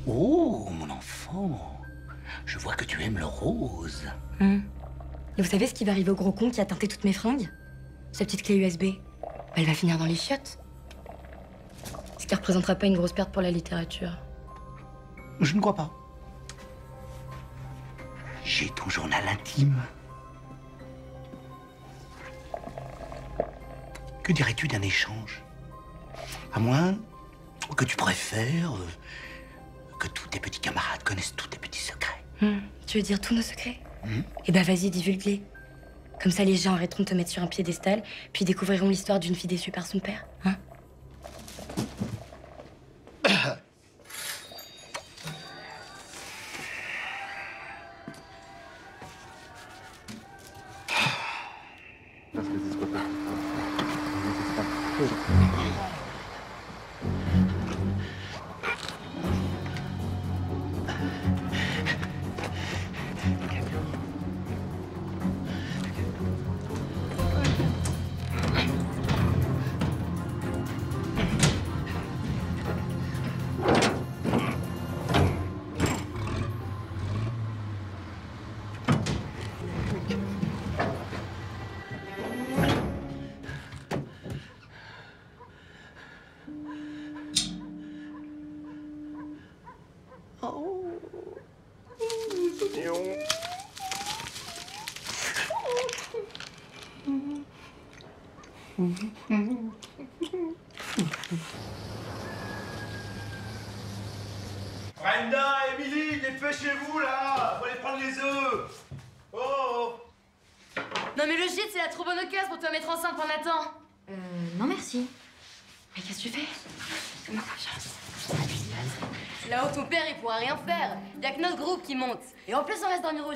Oh, mon enfant. Je vois que tu aimes le rose. Hum. Et vous savez ce qui va arriver au gros con qui a teinté toutes mes fringues? Sa petite clé USB. Elle va finir dans les chiottes. Ce qui représentera pas une grosse perte pour la littérature. Je ne crois pas. J'ai ton journal intime. Que dirais-tu d'un échange? À moins que tu préfères euh, que tous tes petits camarades connaissent tous tes petits secrets. Hum. Tu veux dire tous nos secrets? Hum Eh ben vas-y, divulgue-les. Comme ça, les gens arrêteront de te mettre sur un piédestal, puis découvriront l'histoire d'une fille déçue par son père. Hein?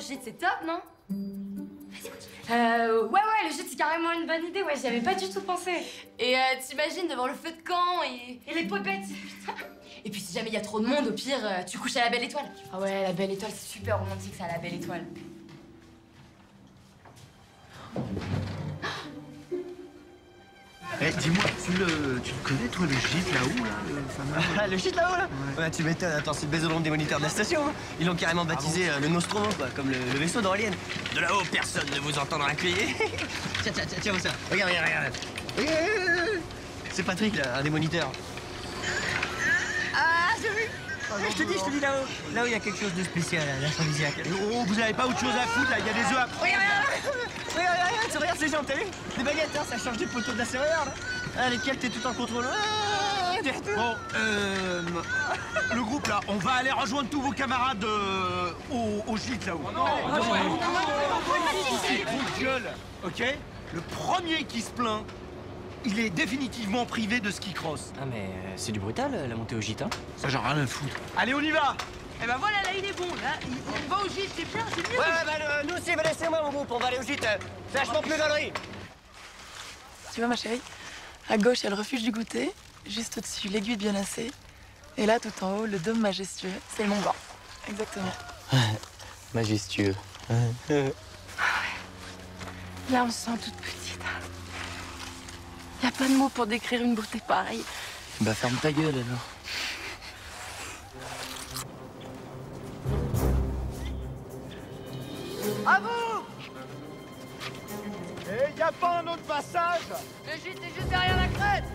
Gîte, c'est top, non Euh, ouais, ouais, le gîte, c'est carrément une bonne idée, ouais, j'y avais pas du tout pensé. Et euh, t'imagines devant le feu de camp et... Et les popettes, putain. Et puis si jamais il y a trop de monde, au pire, euh, tu couches à la belle étoile. Ah ouais, la belle étoile, c'est super romantique, ça, la belle étoile. Eh, dis-moi, tu le, tu le connais, toi, le gîte là-haut, là, le fameux Ah, le shit là-haut, là Ouais, tu m'étonnes. Attends, c'est le bésodrome des moniteurs de la station. hein. Ils l'ont carrément baptisé euh, le Nostromo, quoi, comme le, le vaisseau dans Alien. De là-haut, personne ne vous entendra crier. tiens, tiens, tiens, tiens, ça Regarde, regarde, regarde. Regarde. C'est Patrick, là, un des moniteurs. Ah, j'ai vu Je te dis, je te dis là-haut. Là où il y a quelque chose de spécial, là, l'aphrodisiaque. Oh, vous avez pas autre chose à foutre là Il y a des œufs à... Regarde, regarde, regarde, regarde, tu regardes ces jambes, t'as vu Des baguettes, hein, ça change des poteaux de la serrure, là. Ah, lesquels t'es tout en contrôle. Ah. Bon, euh... Le groupe là, on va aller rejoindre tous vos camarades euh, au, au gîte là-haut. Non, Vos gueules, ok? Le premier qui se plaint, il est définitivement privé de ski cross. Ah, mais euh, c'est du brutal, la montée au gîte, hein Ça, j'en ai rien à foutre. Allez, on y va Eh ben voilà, là il est bon. Là, il, il va au gîte, c'est bien, c'est mieux. Ouais, ouais, bah, euh, nous aussi, bah, laissez-moi mon groupe, on va aller au gîte. euh, C'est vachement plus galerie. Tu vois, ma chérie À gauche, il y a le refuge du goûter. Juste au-dessus, l'aiguille de Bionacé. Et là, tout en haut, le dôme majestueux. C'est le Mont Blanc. Exactement. Majestueux. Là, on se sent toute petite. Il a pas de mots pour décrire une beauté pareille. Bah, ferme ta gueule, alors. À vous Et y a pas un autre passage? Le gîte est juste derrière la crête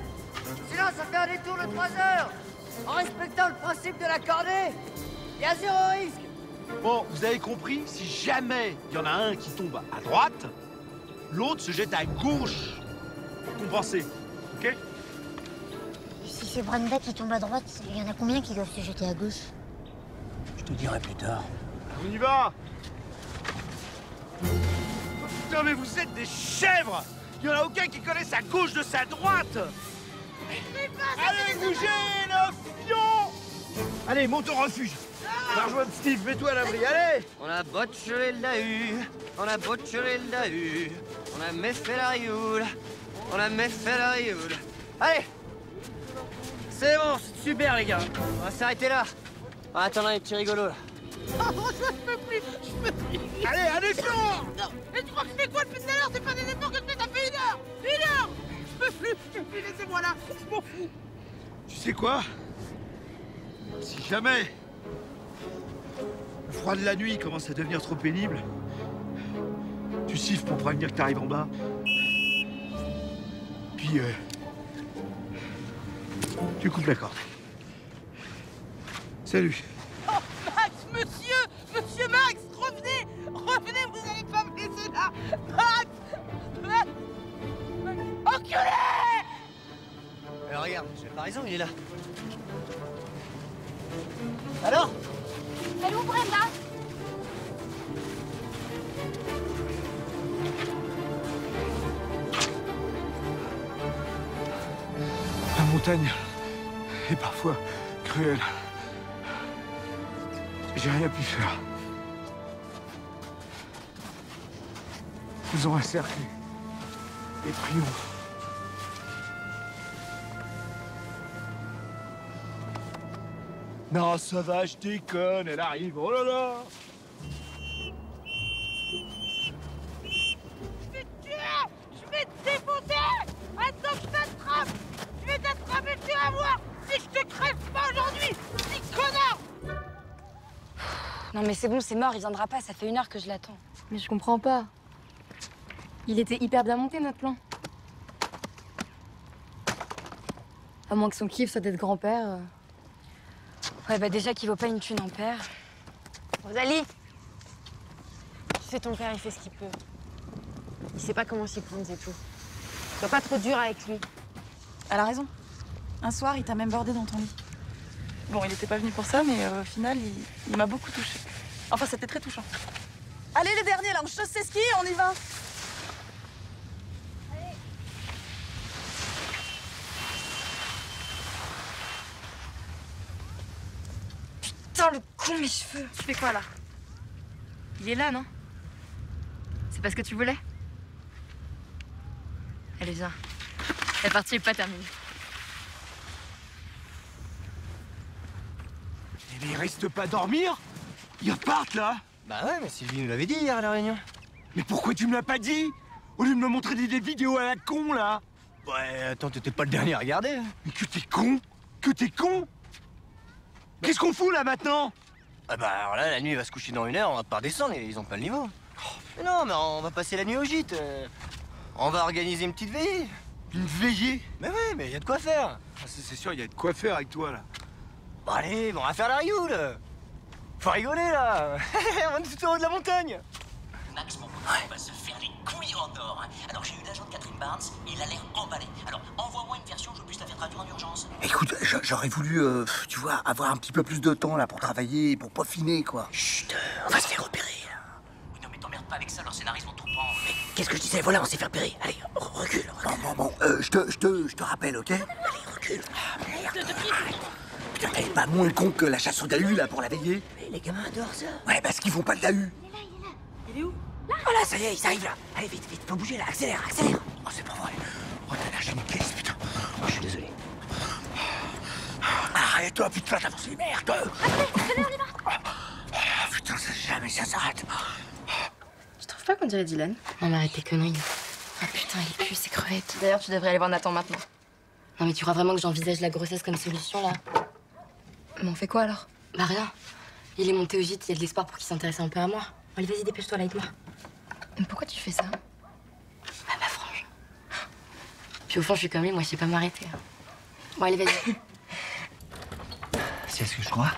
Sinon, ça fait un détour de 3 heures En respectant le principe de la cordée Il y a zéro risque Bon, vous avez compris, si jamais il y en a un qui tombe à droite, l'autre se jette à gauche. Compensé, ok Si c'est Brenda qui tombe à droite, il y en a combien qui doivent se jeter à gauche Je te dirai plus tard. On y va Putain, mais vous êtes des chèvres Il y en a aucun qui connaît sa gauche de sa droite Allez, bougez, le fion Allez, monte au refuge Va rejoindre Steve, mets-toi à l'abri, allez On a botché le dahu, on a botché le dahu, on a méfait la rioule, on a méfait la rioule. Allez C'est bon, c'est super les gars. On va s'arrêter là. En attendant les petits rigolos là. Oh, je peux plus, je peux plus. Allez, un effort Non, mais tu crois que je fais quoi depuis tout à l'heure? C'est pas des efforts que je fais, ça fait une heure Une heure Je peux plus, je peux plus, laissez-moi là, je m'en fous. Tu sais quoi? Si jamais le froid de la nuit commence à devenir trop pénible, tu siffles pour prévenir que t'arrives en bas. Puis, euh, tu coupes la corde. Salut. Oh, Max, monsieur Monsieur Max, revenez Revenez, vous allez pas me laisser là Max Max Enculé Alors regarde, j'ai pas raison, il est là. Alors Elle est où montagne est parfois cruelle. J'ai rien pu faire. Ils ont encerclé et prions. Non, ça va, je déconne, elle arrive, oh là là mais c'est bon, c'est mort, il viendra pas, ça fait une heure que je l'attends. Mais je comprends pas. Il était hyper bien monté, notre plan. À moins que son kiff soit d'être grand-père. euh. Ouais, bah déjà qu'il vaut pas une thune en père. Rosalie Tu sais, ton père, il fait ce qu'il peut. Il sait pas comment s'y prendre, c'est tout. Sois pas trop dur avec lui. Elle a raison. Un soir, il t'a même bordé dans ton lit. Bon, il était pas venu pour ça, mais euh, au final, il, il m'a beaucoup touchée. Enfin, c'était très touchant. Allez, les derniers, là, on chausse ses skis on y va. Putain, le con, mes cheveux. Tu fais quoi là? Il est là, non? C'est parce que tu voulais? Allez, viens. La partie est pas terminée. Mais ils restent pas dormir? Ils repartent là Bah ouais, mais Sylvie nous l'avait dit hier à la réunion. Mais pourquoi tu me l'as pas dit Au lieu de me montrer des, des vidéos à la con là Ouais, attends, t'étais pas le dernier à regarder. hein. Mais que t'es con Que t'es con Qu'est-ce qu'on fout là maintenant Ah bah alors là, la nuit va se coucher dans une heure, on va pas redescendre, ils ont pas le niveau. Mais non, mais on va passer la nuit au gîte. euh. On va organiser une petite veillée. Une veillée Mais ouais, mais y a de quoi faire. Ah, c'est c'est sûr, il y a de quoi faire avec toi là. Bon allez, bon, on va faire la rioule. Faut rigoler là. on est tout en haut de la montagne. Max, mon copain, va se faire les couilles en or. hein. Alors j'ai eu l'agent de Catherine Barnes, il a l'air emballé. Alors envoie-moi une version, je puisse la faire traduire en urgence. Écoute, j'a- j'aurais voulu, euh, tu vois, avoir un petit peu plus de temps là pour travailler, pour peaufiner quoi. Chut, on va se faire repérer. Oui, non mais t'emmerdes pas avec ça, leurs scénaristes vont tout prendre. Mais Qu'est-ce que je disais? Voilà, on s'est fait repérer. Allez, recule. Bon, bon, bon, euh, je te, je te, je te rappelle, ok? Allez, recule. Ah, merde. Putain, t'es pas moins con que la chasse au Dahu là pour la veiller Mais les gamins adorent ça. Ouais, parce qu'ils font pas de Dahu. Il est où? Voilà, ça y est, ils arrivent là. Allez, vite, vite, faut bouger là, accélère, accélère. Oh, c'est pas vrai. Oh, t'as lâché une caisse, putain. Oh, je suis désolé. Arrête-toi, putain, t'avances, merde. Oh, putain, ça jamais ça s'arrête. Tu trouves pas qu'on dirait Dylan? Non, mais arrête tes conneries. Ah putain, il pue, c'est crevette. D'ailleurs, tu devrais aller voir Nathan maintenant. Non, mais tu crois vraiment que j'envisage la grossesse comme solution, là? Mais on fait quoi alors? Bah rien. Il est monté au gîte, il y a de l'espoir pour qu'il s'intéresse un peu à moi. Allez, vas-y, dépêche-toi là avec moi. Mais pourquoi tu fais ça? Bah, ma frange. Puis au fond, je suis comme lui, moi, je sais pas m'arrêter. Bon, allez, vas-y. C'est ce que je crois.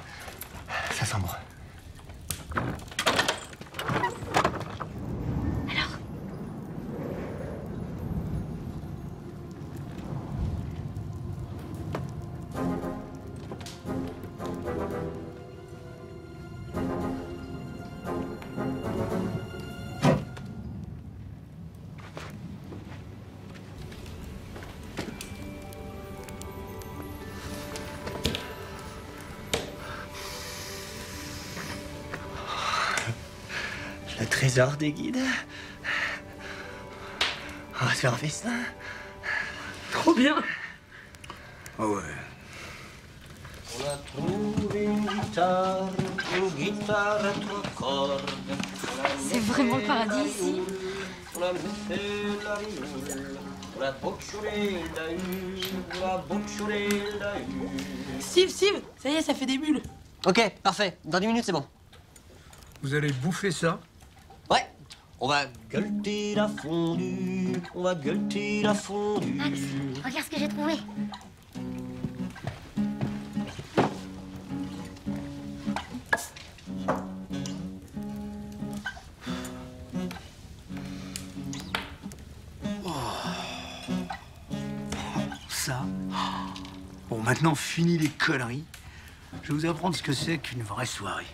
Ça sent bon. Des guides. On va se faire un festin. Trop bien Ah ouais. On a trouvé une guitare, une guitare à trois cordes. C'est vraiment le paradis ici. On a fait la rimoule, on a bouchuré la hue, on a bouchuré la hue. Steve, Steve, ça y est, ça fait des bulles. Ok, parfait. Dans 10 minutes, c'est bon. Vous allez bouffer ça. On va gueuleter la fondue. On va gueuleter la fondue. Regarde ce que j'ai trouvé. Ça. Bon, maintenant, fini les conneries. Je vais vous apprendre ce que c'est qu'une vraie soirée.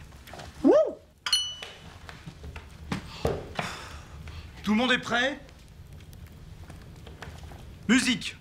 Tout le monde est prêt? Musique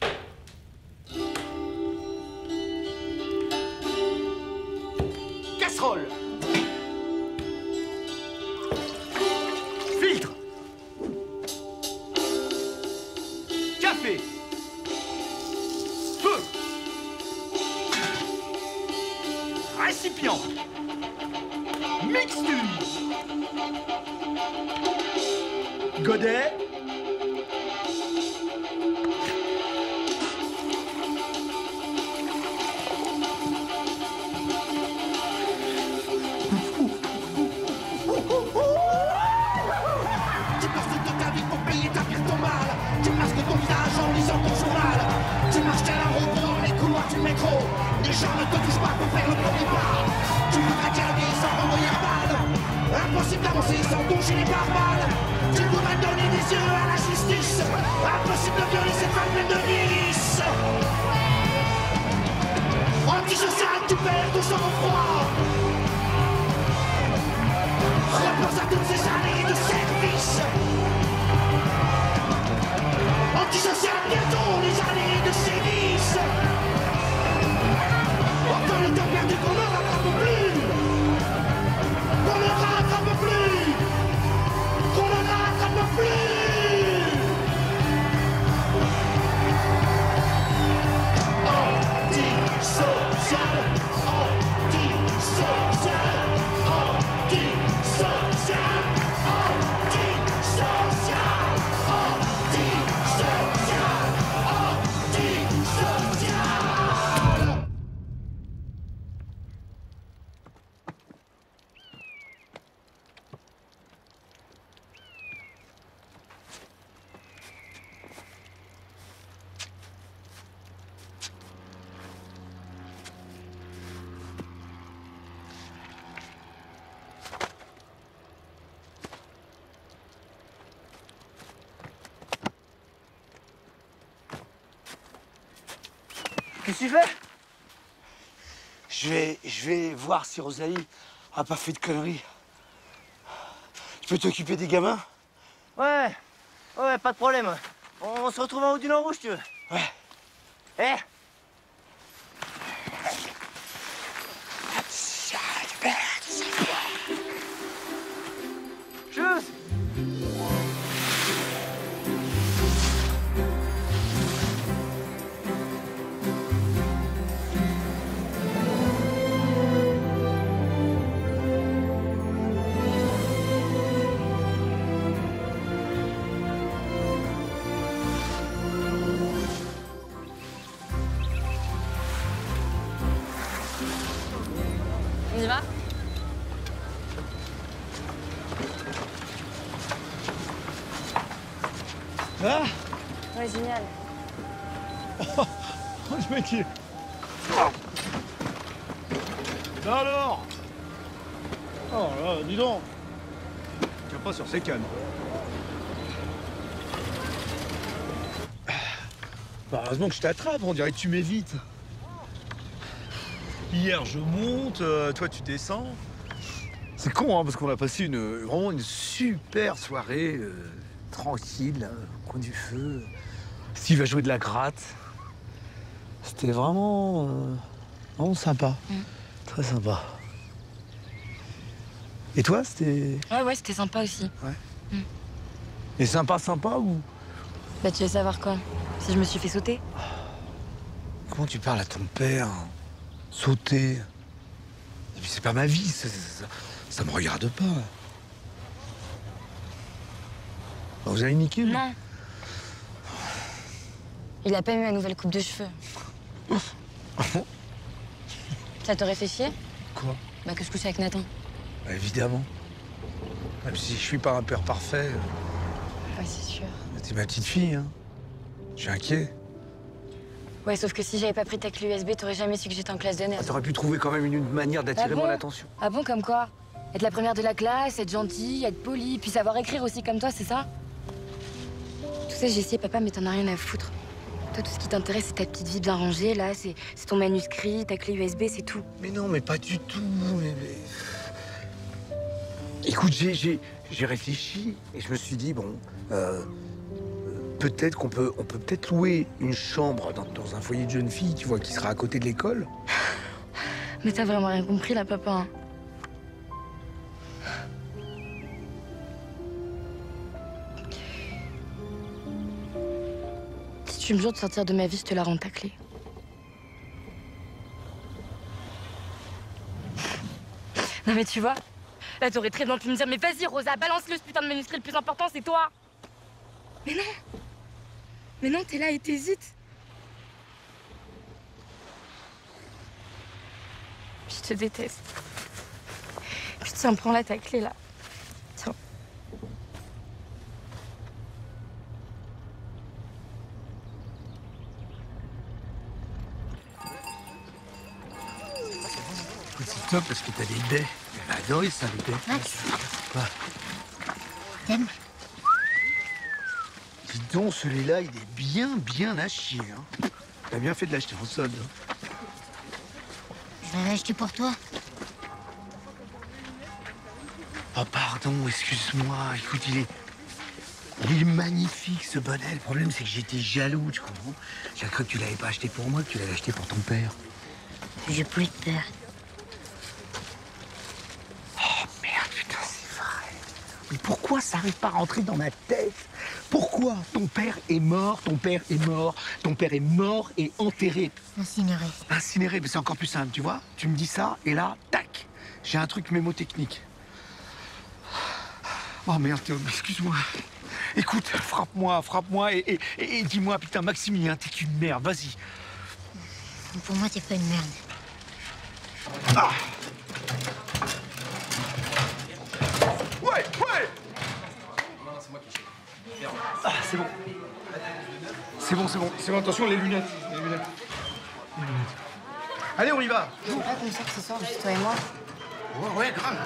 Vie sans toucher les pare-balles. Tu voudrais donner des yeux à la justice. Impossible de violer cette femme pleine de vices. Antisocial, tu perds ton sang-froid. Repense à toutes ces années de service. Antisocial, bientôt les années de sévices. Encore le temps perdu qu'on ne rattrape plus. Qu'on ne rattrape plus. Qu'on ne rattrape Qu'est-ce que tu fais? Je vais, je vais voir si Rosalie a pas fait de conneries. Tu peux t'occuper des gamins? Ouais, ouais, pas de problème. On se retrouve en haut du Nord Rouge, tu veux? Ouais. Eh Cannes. Bah, heureusement que je t'attrape, on dirait que tu m'évites. Hier, je monte, euh, toi, tu descends. C'est con, hein, parce qu'on a passé une, vraiment une super soirée, euh, tranquille, là, au coin du feu. Steve a joué de la gratte. C'était vraiment, euh, vraiment sympa. Très sympa. Et toi, c'était... Ouais, ouais, c'était sympa aussi. Et sympa, sympa ou... Bah, tu veux savoir quoi? Si je me suis fait sauter? Comment tu parles à ton père? Sauter? Et puis c'est pas ma vie, ça, ça, ça- ça me regarde pas. Bah, Vous avez niqué Non. Il a pas aimé ma nouvelle coupe de cheveux. Ça t'aurait fait chier Quoi? Bah, que je couche avec Nathan. Bah, Évidemment. Même si je suis pas un père parfait, Ouais, c'est sûr. t'es ma petite fille, hein. Je suis inquiet. Ouais, sauf que si j'avais pas pris ta clé USB, t'aurais jamais su que j'étais en classe de neige. Ah, T'aurais pu trouver quand même une, une manière d'attirer Ah bon mon attention. Ah bon, comme quoi Être la première de la classe, être gentille, être polie, puis savoir écrire aussi comme toi, c'est ça Tout ça, j'ai essayé, papa, mais t'en as rien à foutre. Toi, tout ce qui t'intéresse, c'est ta petite vie bien rangée, là, c'est c'est ton manuscrit, ta clé USB, c'est tout. Mais non, mais pas du tout. mais- mais- Écoute, j'ai- réfléchi et je me suis dit, bon, euh, peut-être qu'on peut, on peut peut-être louer une chambre dans, dans un foyer de jeune fille, tu vois, qui sera à côté de l'école. Mais t'as vraiment rien compris, là, papa. hein. Si tu me jures de sortir de ma vie, je te la rends ta clé. Non mais tu vois, là t'aurais très bien pu me dire mais vas-y Rosa, balance-le ce putain de manuscrit, le plus important c'est toi Mais non Mais non, t'es là et t'hésites Je te déteste. Puis tiens, prends là ta clé là. Tiens. C'est top parce que t'as des dés. Elle a adoré ça, les dés. Max. Quoi T'aimes donc, celui-là, il est bien, bien à chier. Hein. T'as bien fait de l'acheter en solde. hein. Je l'avais acheté pour toi. Oh, pardon, excuse-moi. Écoute, il est... Il est magnifique, ce bonnet. Le problème, c'est que j'étais jaloux, tu comprends J'ai cru que tu l'avais pas acheté pour moi, que tu l'avais acheté pour ton père. J'ai plus de peur. Oh, merde, putain, c'est vrai. Mais pourquoi ça arrive pas à rentrer dans ma tête? Pourquoi Ton père est mort, ton père est mort, ton père est mort et enterré. Incinéré. Incinéré, mais c'est encore plus simple, tu vois Tu me dis ça, et là, tac J'ai un truc mémotechnique. Oh merde, Théo, excuse-moi. Écoute, frappe-moi, frappe-moi et, et- et- et dis-moi, putain, Maximilien, t'es qu'une merde, vas-y. Pour moi, t'es pas une merde. Ah Ouais, ouais Ah, c'est bon. C'est bon, c'est bon, c'est bon, attention, les lunettes. Les lunettes. Les lunettes. Allez, on y va Je pas qu'on sort ce soir, juste toi et moi. Ouais, ouais, grave.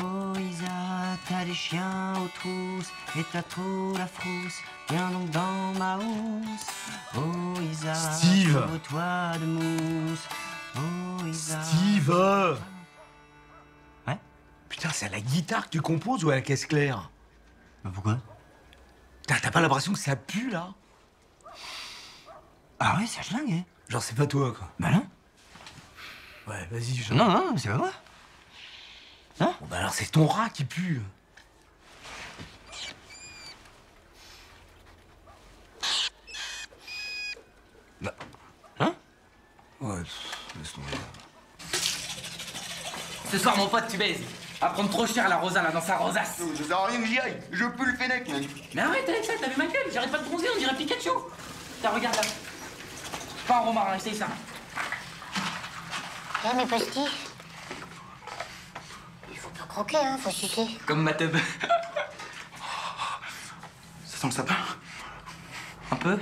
Oh Isa, t'as des chiens aux trousses et t'as trop la frousse. Viens donc dans ma housse. Oh Isa, Steve. toi de mousse. Oh Isa. Steve Ouais Putain, c'est à la guitare que tu composes ou à la caisse claire Pourquoi? Putain, t'as pas l'impression que ça pue, là? Ah ouais, ça schlingue, hein Genre, c'est pas toi, quoi. Bah non. Ouais, vas-y, je... Non, non, c'est pas moi. Bon, bah alors, c'est ton rat qui pue. Ouais, laisse tomber. Ce soir, mon pote, tu baises. À prendre trop cher la Rosa là dans sa rosace. Sert à rien que j'y aille. Je pue le fennec, mec. Mais arrête avec ça, t'as vu ma gueule? J'arrête pas de bronzer, on dirait Pikachu. Tiens, regarde là. Pas un romarin, essaye ça. Eh, mes pastilles Il faut pas croquer, hein, faut sucer. Comme ma teub. Ça sent le sapin. Un peu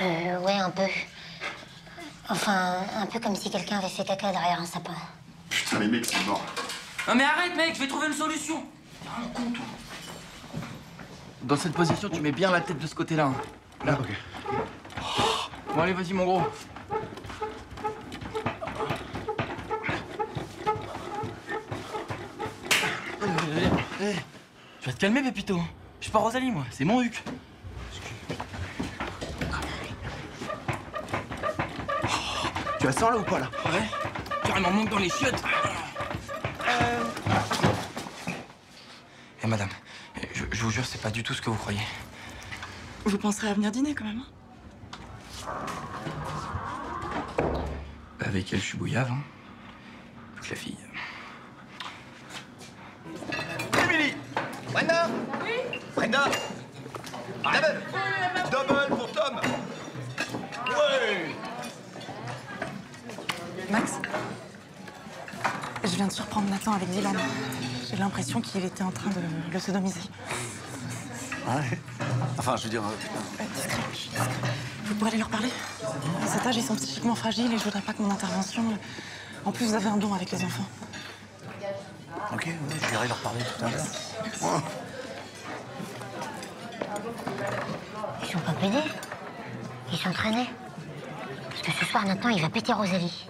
Euh, ouais, un peu. Enfin, un peu comme si quelqu'un avait fait caca derrière un sapin. Putain, les mecs, c'est mort. Non mais arrête mec, je vais trouver une solution. T'es vraiment con toi. Dans cette position, tu mets bien la tête de ce côté-là. hein. Là. ok. Bon allez, vas-y mon gros. Allez, allez, allez. Tu vas te calmer, Pépito. Je suis pas Rosalie, moi. C'est mon Huc. Tu la sens là ou pas là? Ouais. Carrément manque dans les chiottes. Eh madame, je, je vous jure, c'est pas du tout ce que vous croyez. Vous penserez à venir dîner quand même. hein? Avec elle, je suis bouillave. Hein. Toute la fille. Emily Brenda Oui? Brenda Double Double pour Tom Max Je viens de surprendre Nathan avec Dylan. J'ai l'impression qu'il était en train de le sodomiser. Ouais. Enfin, je veux dire... euh, putain. Euh, discret. Vous pourrez aller leur parler À cet âge, ils sont psychiquement fragiles et je voudrais pas que mon intervention. En plus, vous avez un don avec les enfants. Ok, ouais, je vais leur parler tout à l'heure. Ils sont pas pédés Ils sont traînés Parce que ce soir, Nathan, il va péter Rosalie.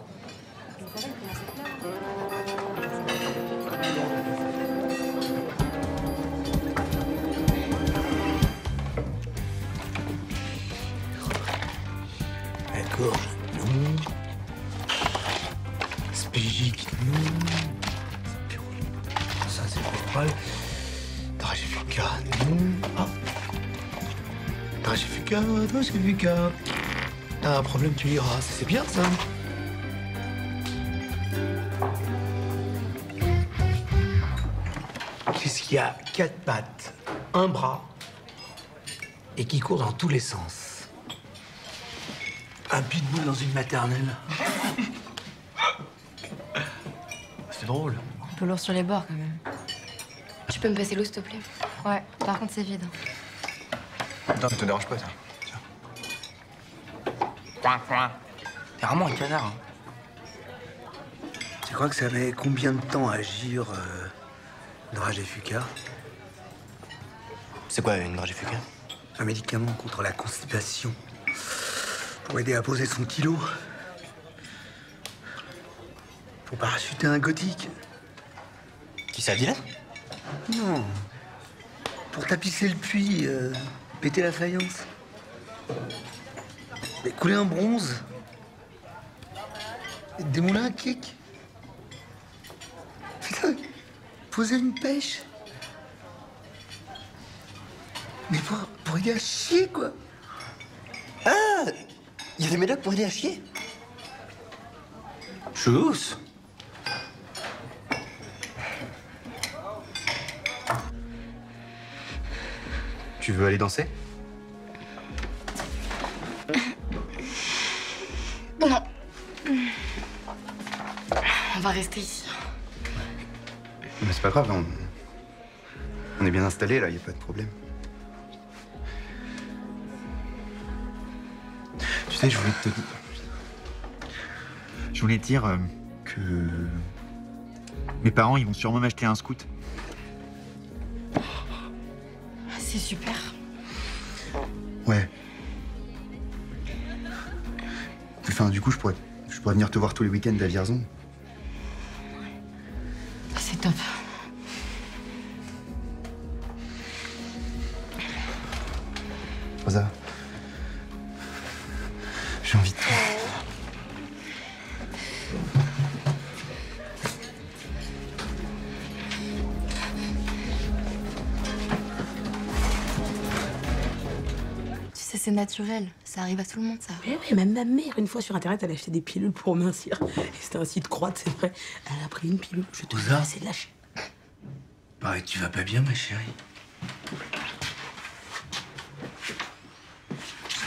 Tragéfica. T'as un problème, tu iras. C'est bien, ça. Qu'est-ce qu'il y a Quatre pattes, un bras, et qui court dans tous les sens. Un pitbull dans une maternelle. C'est drôle. Un peu lourd sur les bords quand même. Tu peux me passer l'eau s'il te plaît? Ouais, par contre c'est vide. Non, ça te dérange pas, ça? T'es vraiment un canard. Hein. Tu crois que ça met combien de temps à agir, euh, dragée fuca? C'est quoi une dragée fuca? Un médicament contre la constipation. Pour aider à poser son kilo. Pour parachuter un gothique. Qui ça, Dylan? Non. Pour tapisser le puits, euh, péter la faïence. Et couler un bronze. Démouler un kick. Putain, poser une pêche. Mais pour, pour aider à chier, quoi. Ah Il y a des médocs pour aider à chier Chousse Tu veux aller danser? Non. On va rester ici. Mais c'est pas grave, on... on est bien installé là, y a pas de problème. Tu sais, je voulais te Je voulais te dire euh, que mes parents, ils vont sûrement m'acheter un scout. C'est super. Ouais. Enfin, du coup, je pourrais, je pourrais venir te voir tous les week-ends à Vierzon. C'est top. Naturel. Ça arrive à tout le monde, ça. Mais oui, même ma mère, une fois sur Internet, elle a acheté des pilules pour mincir. C'était un site croate, c'est vrai. Elle a pris une pilule. Je te Rosa c'est ch- Pareil, tu vas pas bien, ma chérie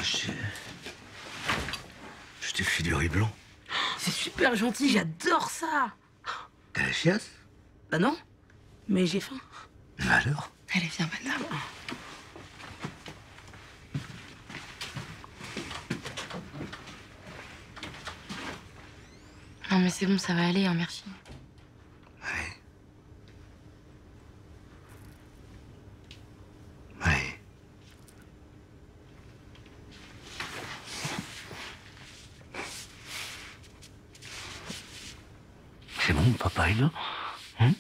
Je, je t'ai fait du riz blanc. C'est super gentil, j'adore ça. T'as la chiasse? Bah non, mais j'ai faim. Bah alors? Allez, viens, madame. Non, mais c'est bon, ça va aller, hein, merci. Ouais. C'est bon, papa est là Hein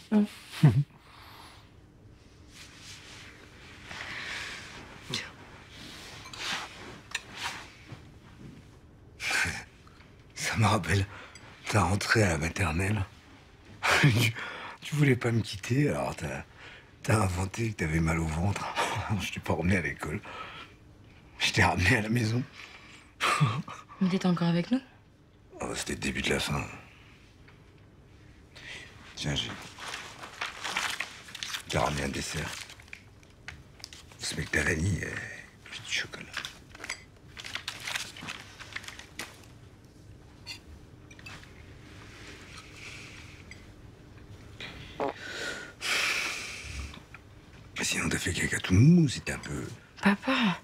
Ça me rappelle ta tu, tu voulais pas me quitter, alors t'as as inventé que t'avais mal au ventre. Je t'ai pas remis à l'école. Je t'ai ramené à la maison. Mais t'étais encore avec nous? Oh, C'était le début de la fin. Tiens, j'ai. J'ai ramené un dessert. Smectarani et puis du chocolat. Mais Sinon, t'as fait caca tout mou, c'était un peu. Papa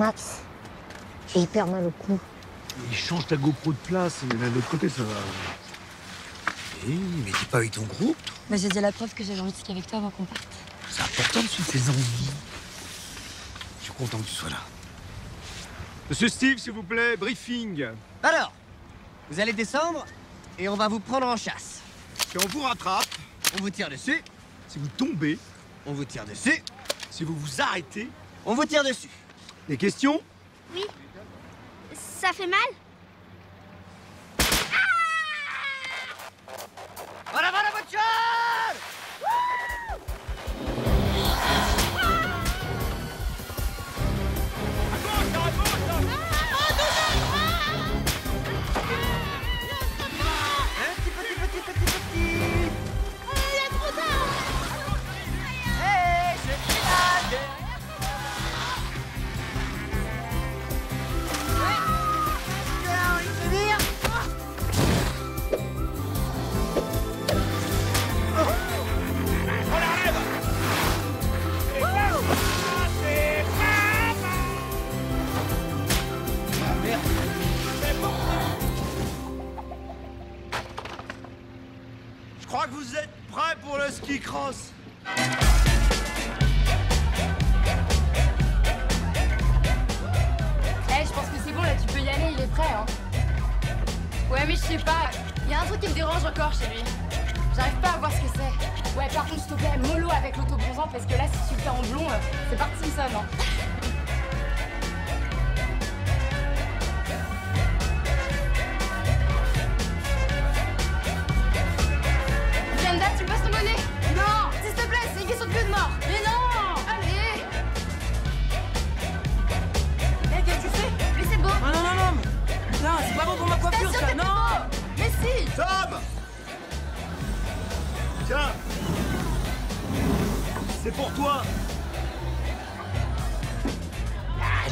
Max, j'ai hyper mal au cou. Il change ta GoPro de place, mais de l'autre côté, ça va. mais t'es pas avec ton groupe Mais j'ai dit la preuve que j'avais envie de skier avec toi avant qu'on parte. C'est important de suivre tes envies. Je suis content que tu sois là. Monsieur Steve, s'il vous plaît, briefing. Alors, vous allez descendre et on va vous prendre en chasse. Si on vous rattrape, on vous tire dessus. Si vous tombez, on vous tire dessus. Si vous vous arrêtez, on vous tire dessus. Des questions? Oui. Ça fait mal?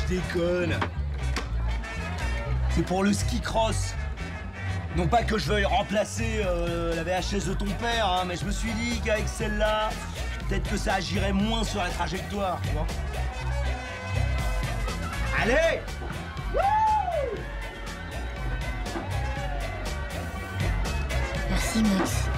Déconne C'est pour le ski cross non pas que je veuille remplacer euh, la VHS de ton père, hein, mais je me suis dit qu'avec celle-là, peut-être que ça agirait moins sur la trajectoire. Allez Merci, Max.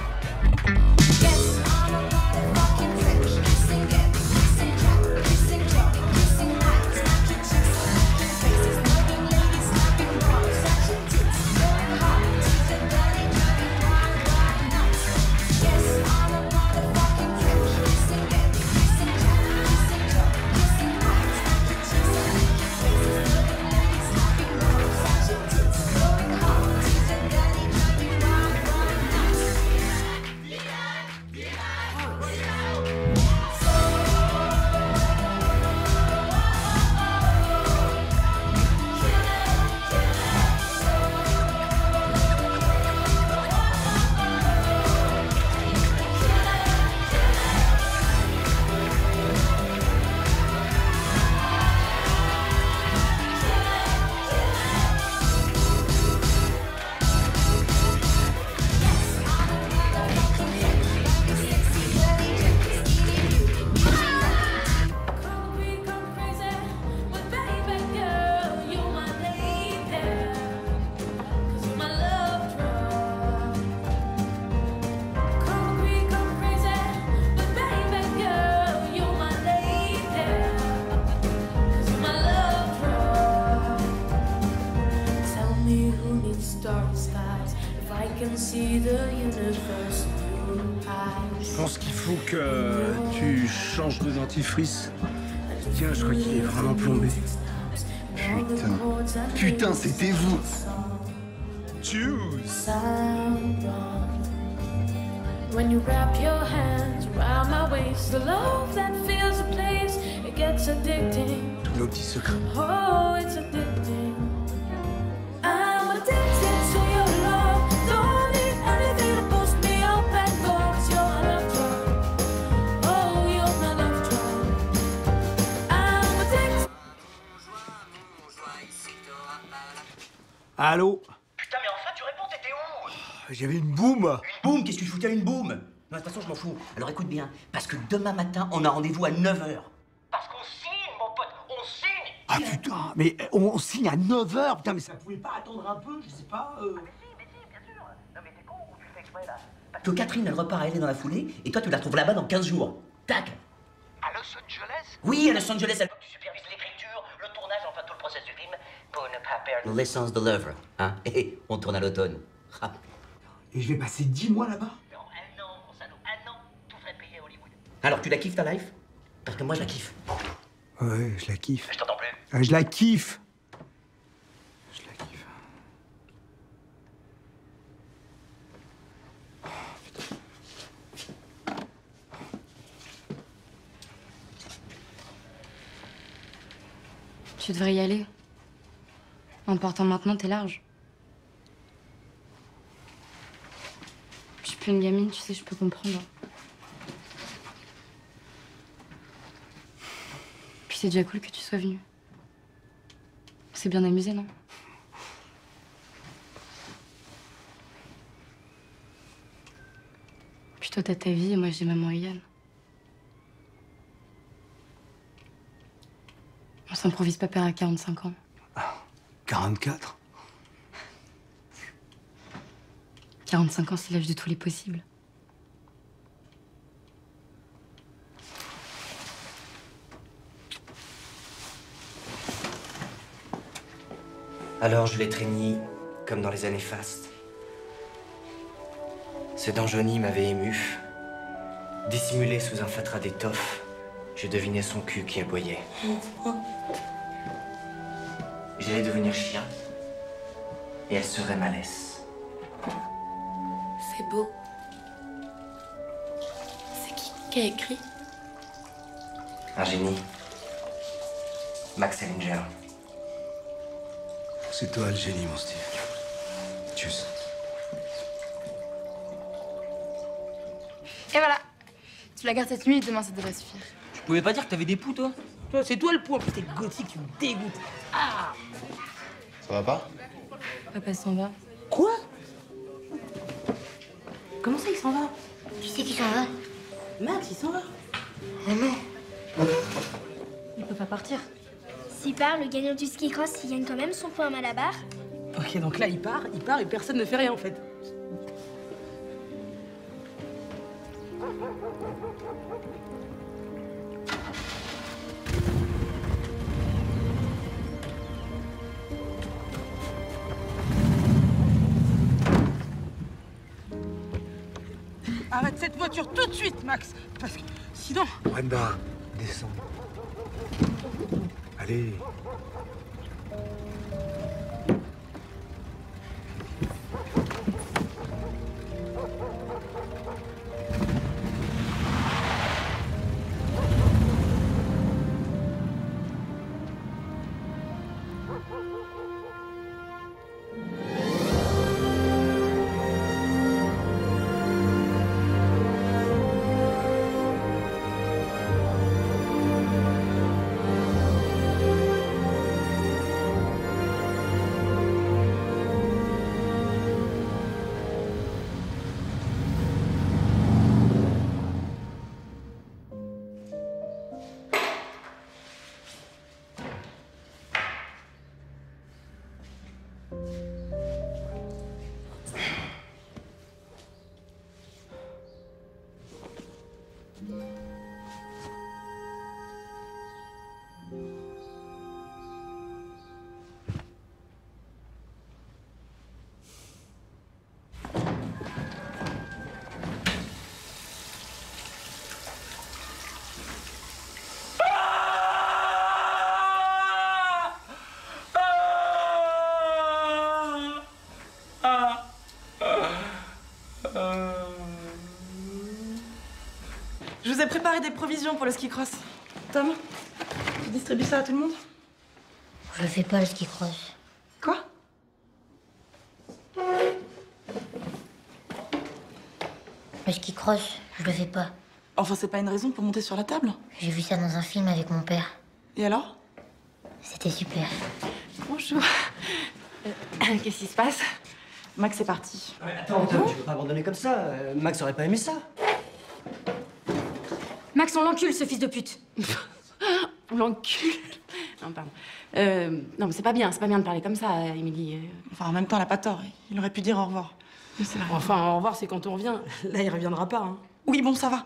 Putain. C'était vous. Choose. When you wrap your hands around my waist, the love that fills the place, it gets addicting. Tous nos petits secrets. Allô Putain, mais enfin, tu réponds, t'étais où J'avais une boum Boum, qu'est-ce que tu foutais à une boum Non, de toute façon, je m'en fous. Alors écoute bien, parce que demain matin, on a rendez-vous à 9h. Parce qu'on signe, mon pote, on signe Ah putain, mais on, on signe à 9h, putain, mais ça pouvait pas attendre un peu, je sais pas. euh. Non, mais t'es con ou tu fais exprès, là que Catherine, elle repart à LA dans la foulée, et toi, tu la retrouves là-bas dans 15 jours. Tac À Los Angeles? Oui, à Los Angeles, elle... Tu supervises l'écriture, le tournage, enfin tout le process du film, pour ne pas perdre l'essence de l'œuvre. Hein? Et on tourne à l'automne. Et je vais passer 10 mois là-bas Alors, tu la kiffes ta life? Parce que moi, je la kiffe. Ouais, je la kiffe. Je t'entends plus. Ah, je la kiffe. Je la kiffe. Tu devrais y aller. En maintenant, t'es large. Je suis plus une gamine, tu sais, je peux comprendre. Puis c'est déjà cool que tu sois venue. C'est bien amusé, non? Puis t'as ta vie et moi, j'ai maman et Yann. On s'improvise pas père à 45 ans. 44? 45 ans, c'est l'âge de tous les possibles. Alors je l'ai traîné comme dans les années fastes. Ce dent jaunie m'avait ému. Dissimulé sous un fatras d'étoffe, je devinais son cul qui aboyait. J'allais devenir chien, et elle serait ma laisse. C'est beau. C'est qui qui a écrit? Un génie. Max Salinger. C'est toi le génie, mon Steve. Tchuss. Et voilà Tu la gardes cette nuit et demain, ça devrait suffire. Tu pouvais pas dire que t'avais des poux, toi? Toi, c'est toi le point. En plus, t'es gothique, tu me dégoûtes. Ah Ça va pas Papa s'en va. Quoi Comment ça, il s'en va Qui c'est qui s'en va Max, il s'en va. Maman. Il peut pas partir. S'il part, le gagnant du ski cross, il gagne quand même son point à Malabar. Ok, donc là, il part, il part et personne ne fait rien en fait. Brenda, descends. Allez. Vous ai préparé des provisions pour le ski cross. Tom, tu distribues ça à tout le monde? Je fais pas le ski cross. Quoi? Le ski cross, je le fais pas. Enfin, c'est pas une raison pour monter sur la table? J'ai vu ça dans un film avec mon père. Et alors? C'était super. Bonjour. Qu'est-ce qui se passe? Max est parti. Attends, Tom, tu peux pas abandonner comme ça. euh, Max aurait pas aimé ça. Max, on l'encule, ce fils de pute. L'encule. Non, pardon. Euh, non, mais c'est pas bien, c'est pas bien de parler comme ça, Émilie. Enfin, en même temps, elle a pas tort. Il aurait pu dire au revoir. Enfin, au revoir, c'est quand on revient. Là, il reviendra pas. Hein. Oui, bon, ça va.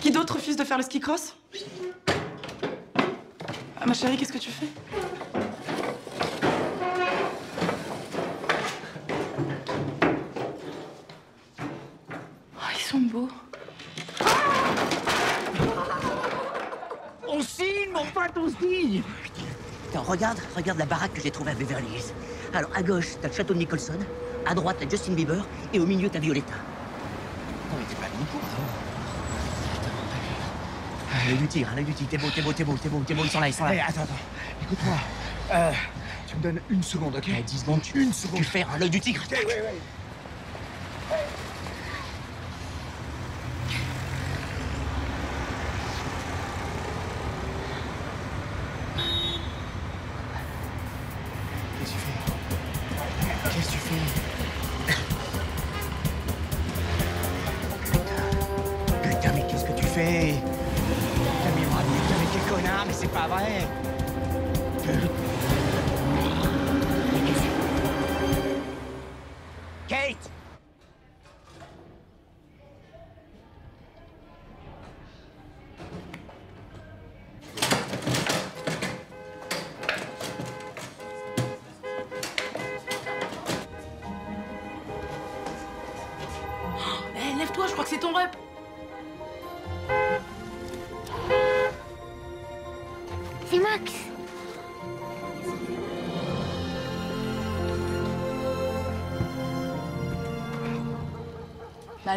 Qui d'autre refuse de faire le ski cross? Ah, Ma chérie, qu'est-ce que tu fais Oh, ils sont beaux. On signe, mon pote, Attends, regarde, regarde la baraque que j'ai trouvée à Beverly Hills. Alors, à gauche, t'as le château de Nicholson, à droite, t'as Justin Bieber, et au milieu, t'as Violetta. Non, mais t'es pas venu pour, hein L'œil du tigre, l'œil du tigre, t'es beau, t'es beau, t'es beau, t'es beau, t'es beau, ils sont là, ils sont là. Eh, attends, attends, écoute-moi. Euh, tu me donnes une seconde, ok? 10 secondes, tu, Une seconde. tu fais un l'œil du tigre. Ok, ouais, ouais. Qu'est-ce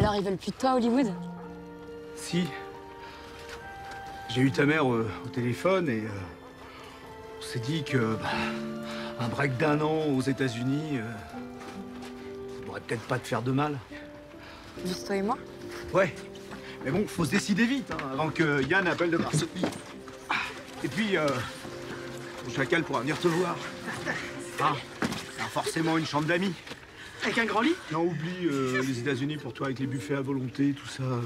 alors, ils veulent plus de toi, Hollywood? Si. J'ai eu ta mère euh, au téléphone et euh, on s'est dit que bah, un break d'un an aux États-Unis, euh, ça pourrait peut-être pas te faire de mal. Juste toi et moi? Ouais. Mais bon, faut se décider vite, hein, avant que Yann appelle de Varsovie. Ah, Et puis, euh, ton chacal pourra venir te voir. Ah, pas forcément une chambre d'amis. Avec un grand lit Non, oublie euh, les États-Unis pour toi avec les buffets à volonté, tout ça. euh,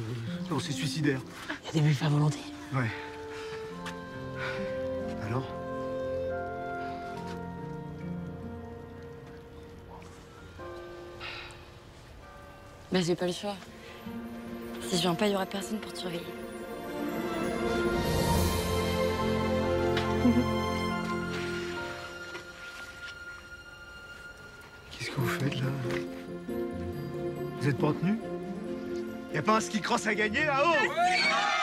non, c'est suicidaire. Il y a des buffets à volonté. Ouais. Alors? Bah, j'ai pas le choix. Si je viens pas, il y aura personne pour te surveiller. Qu'est-ce Vous êtes pas retenu Y a pas un ski cross à gagner là-haut?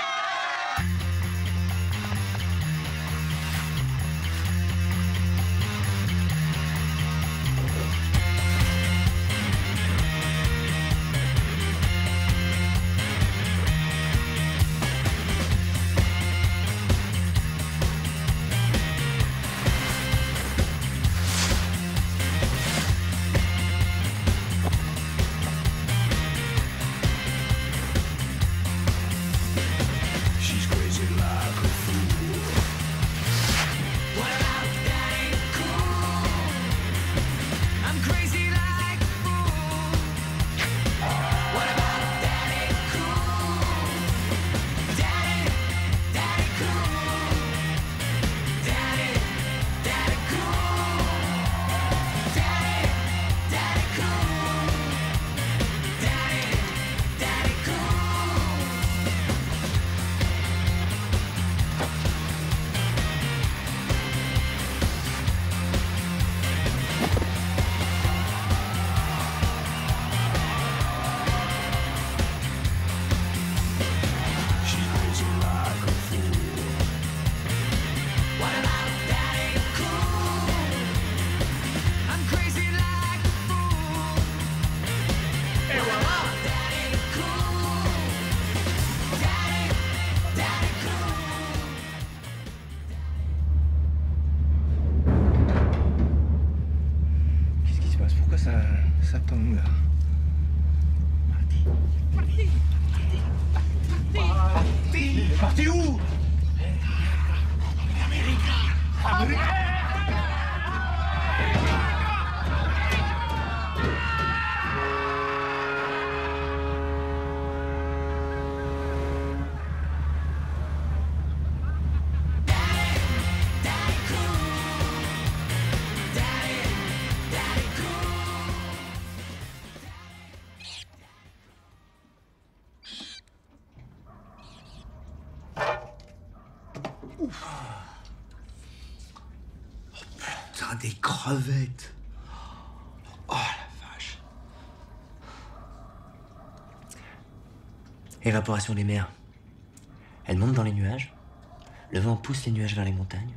Oh la vache. Évaporation des mers. Elle monte dans les nuages. Le vent pousse les nuages vers les montagnes.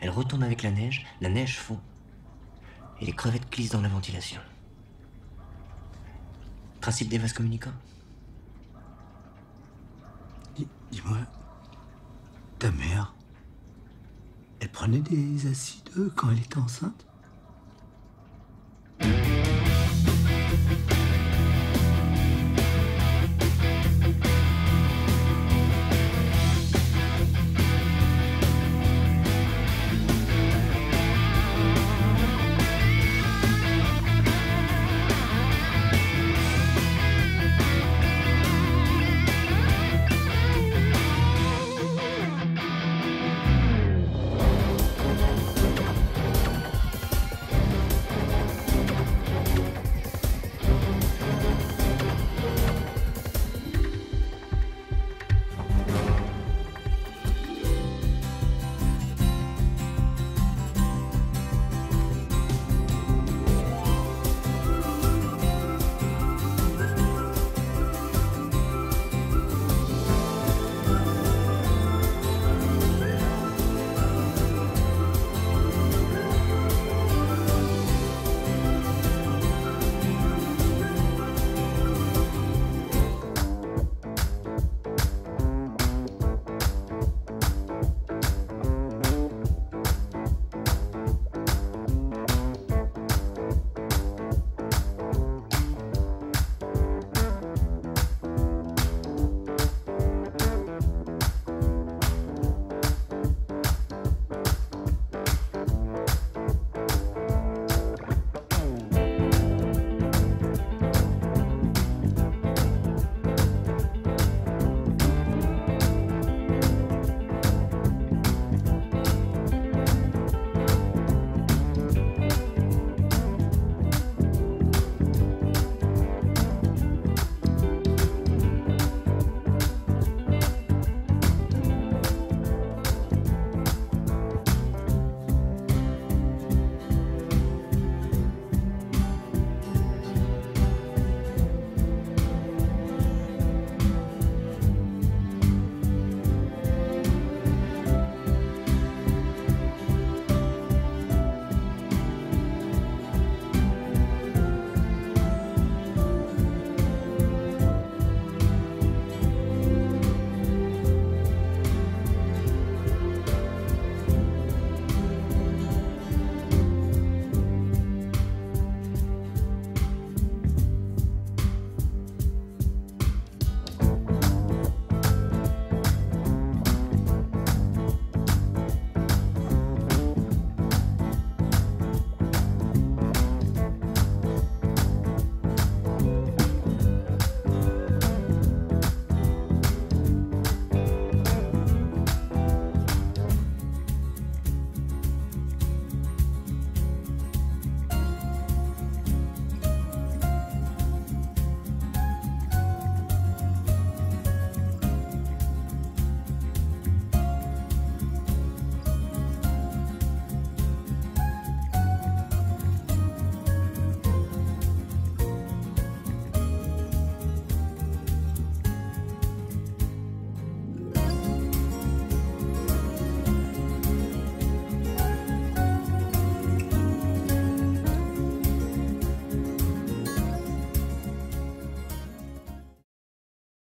Elle retombe avec la neige. La neige fond. Et les crevettes glissent dans la ventilation. Principe des vases communicants. Dis-moi, ta mère, elle prenait des acides quand elle était enceinte?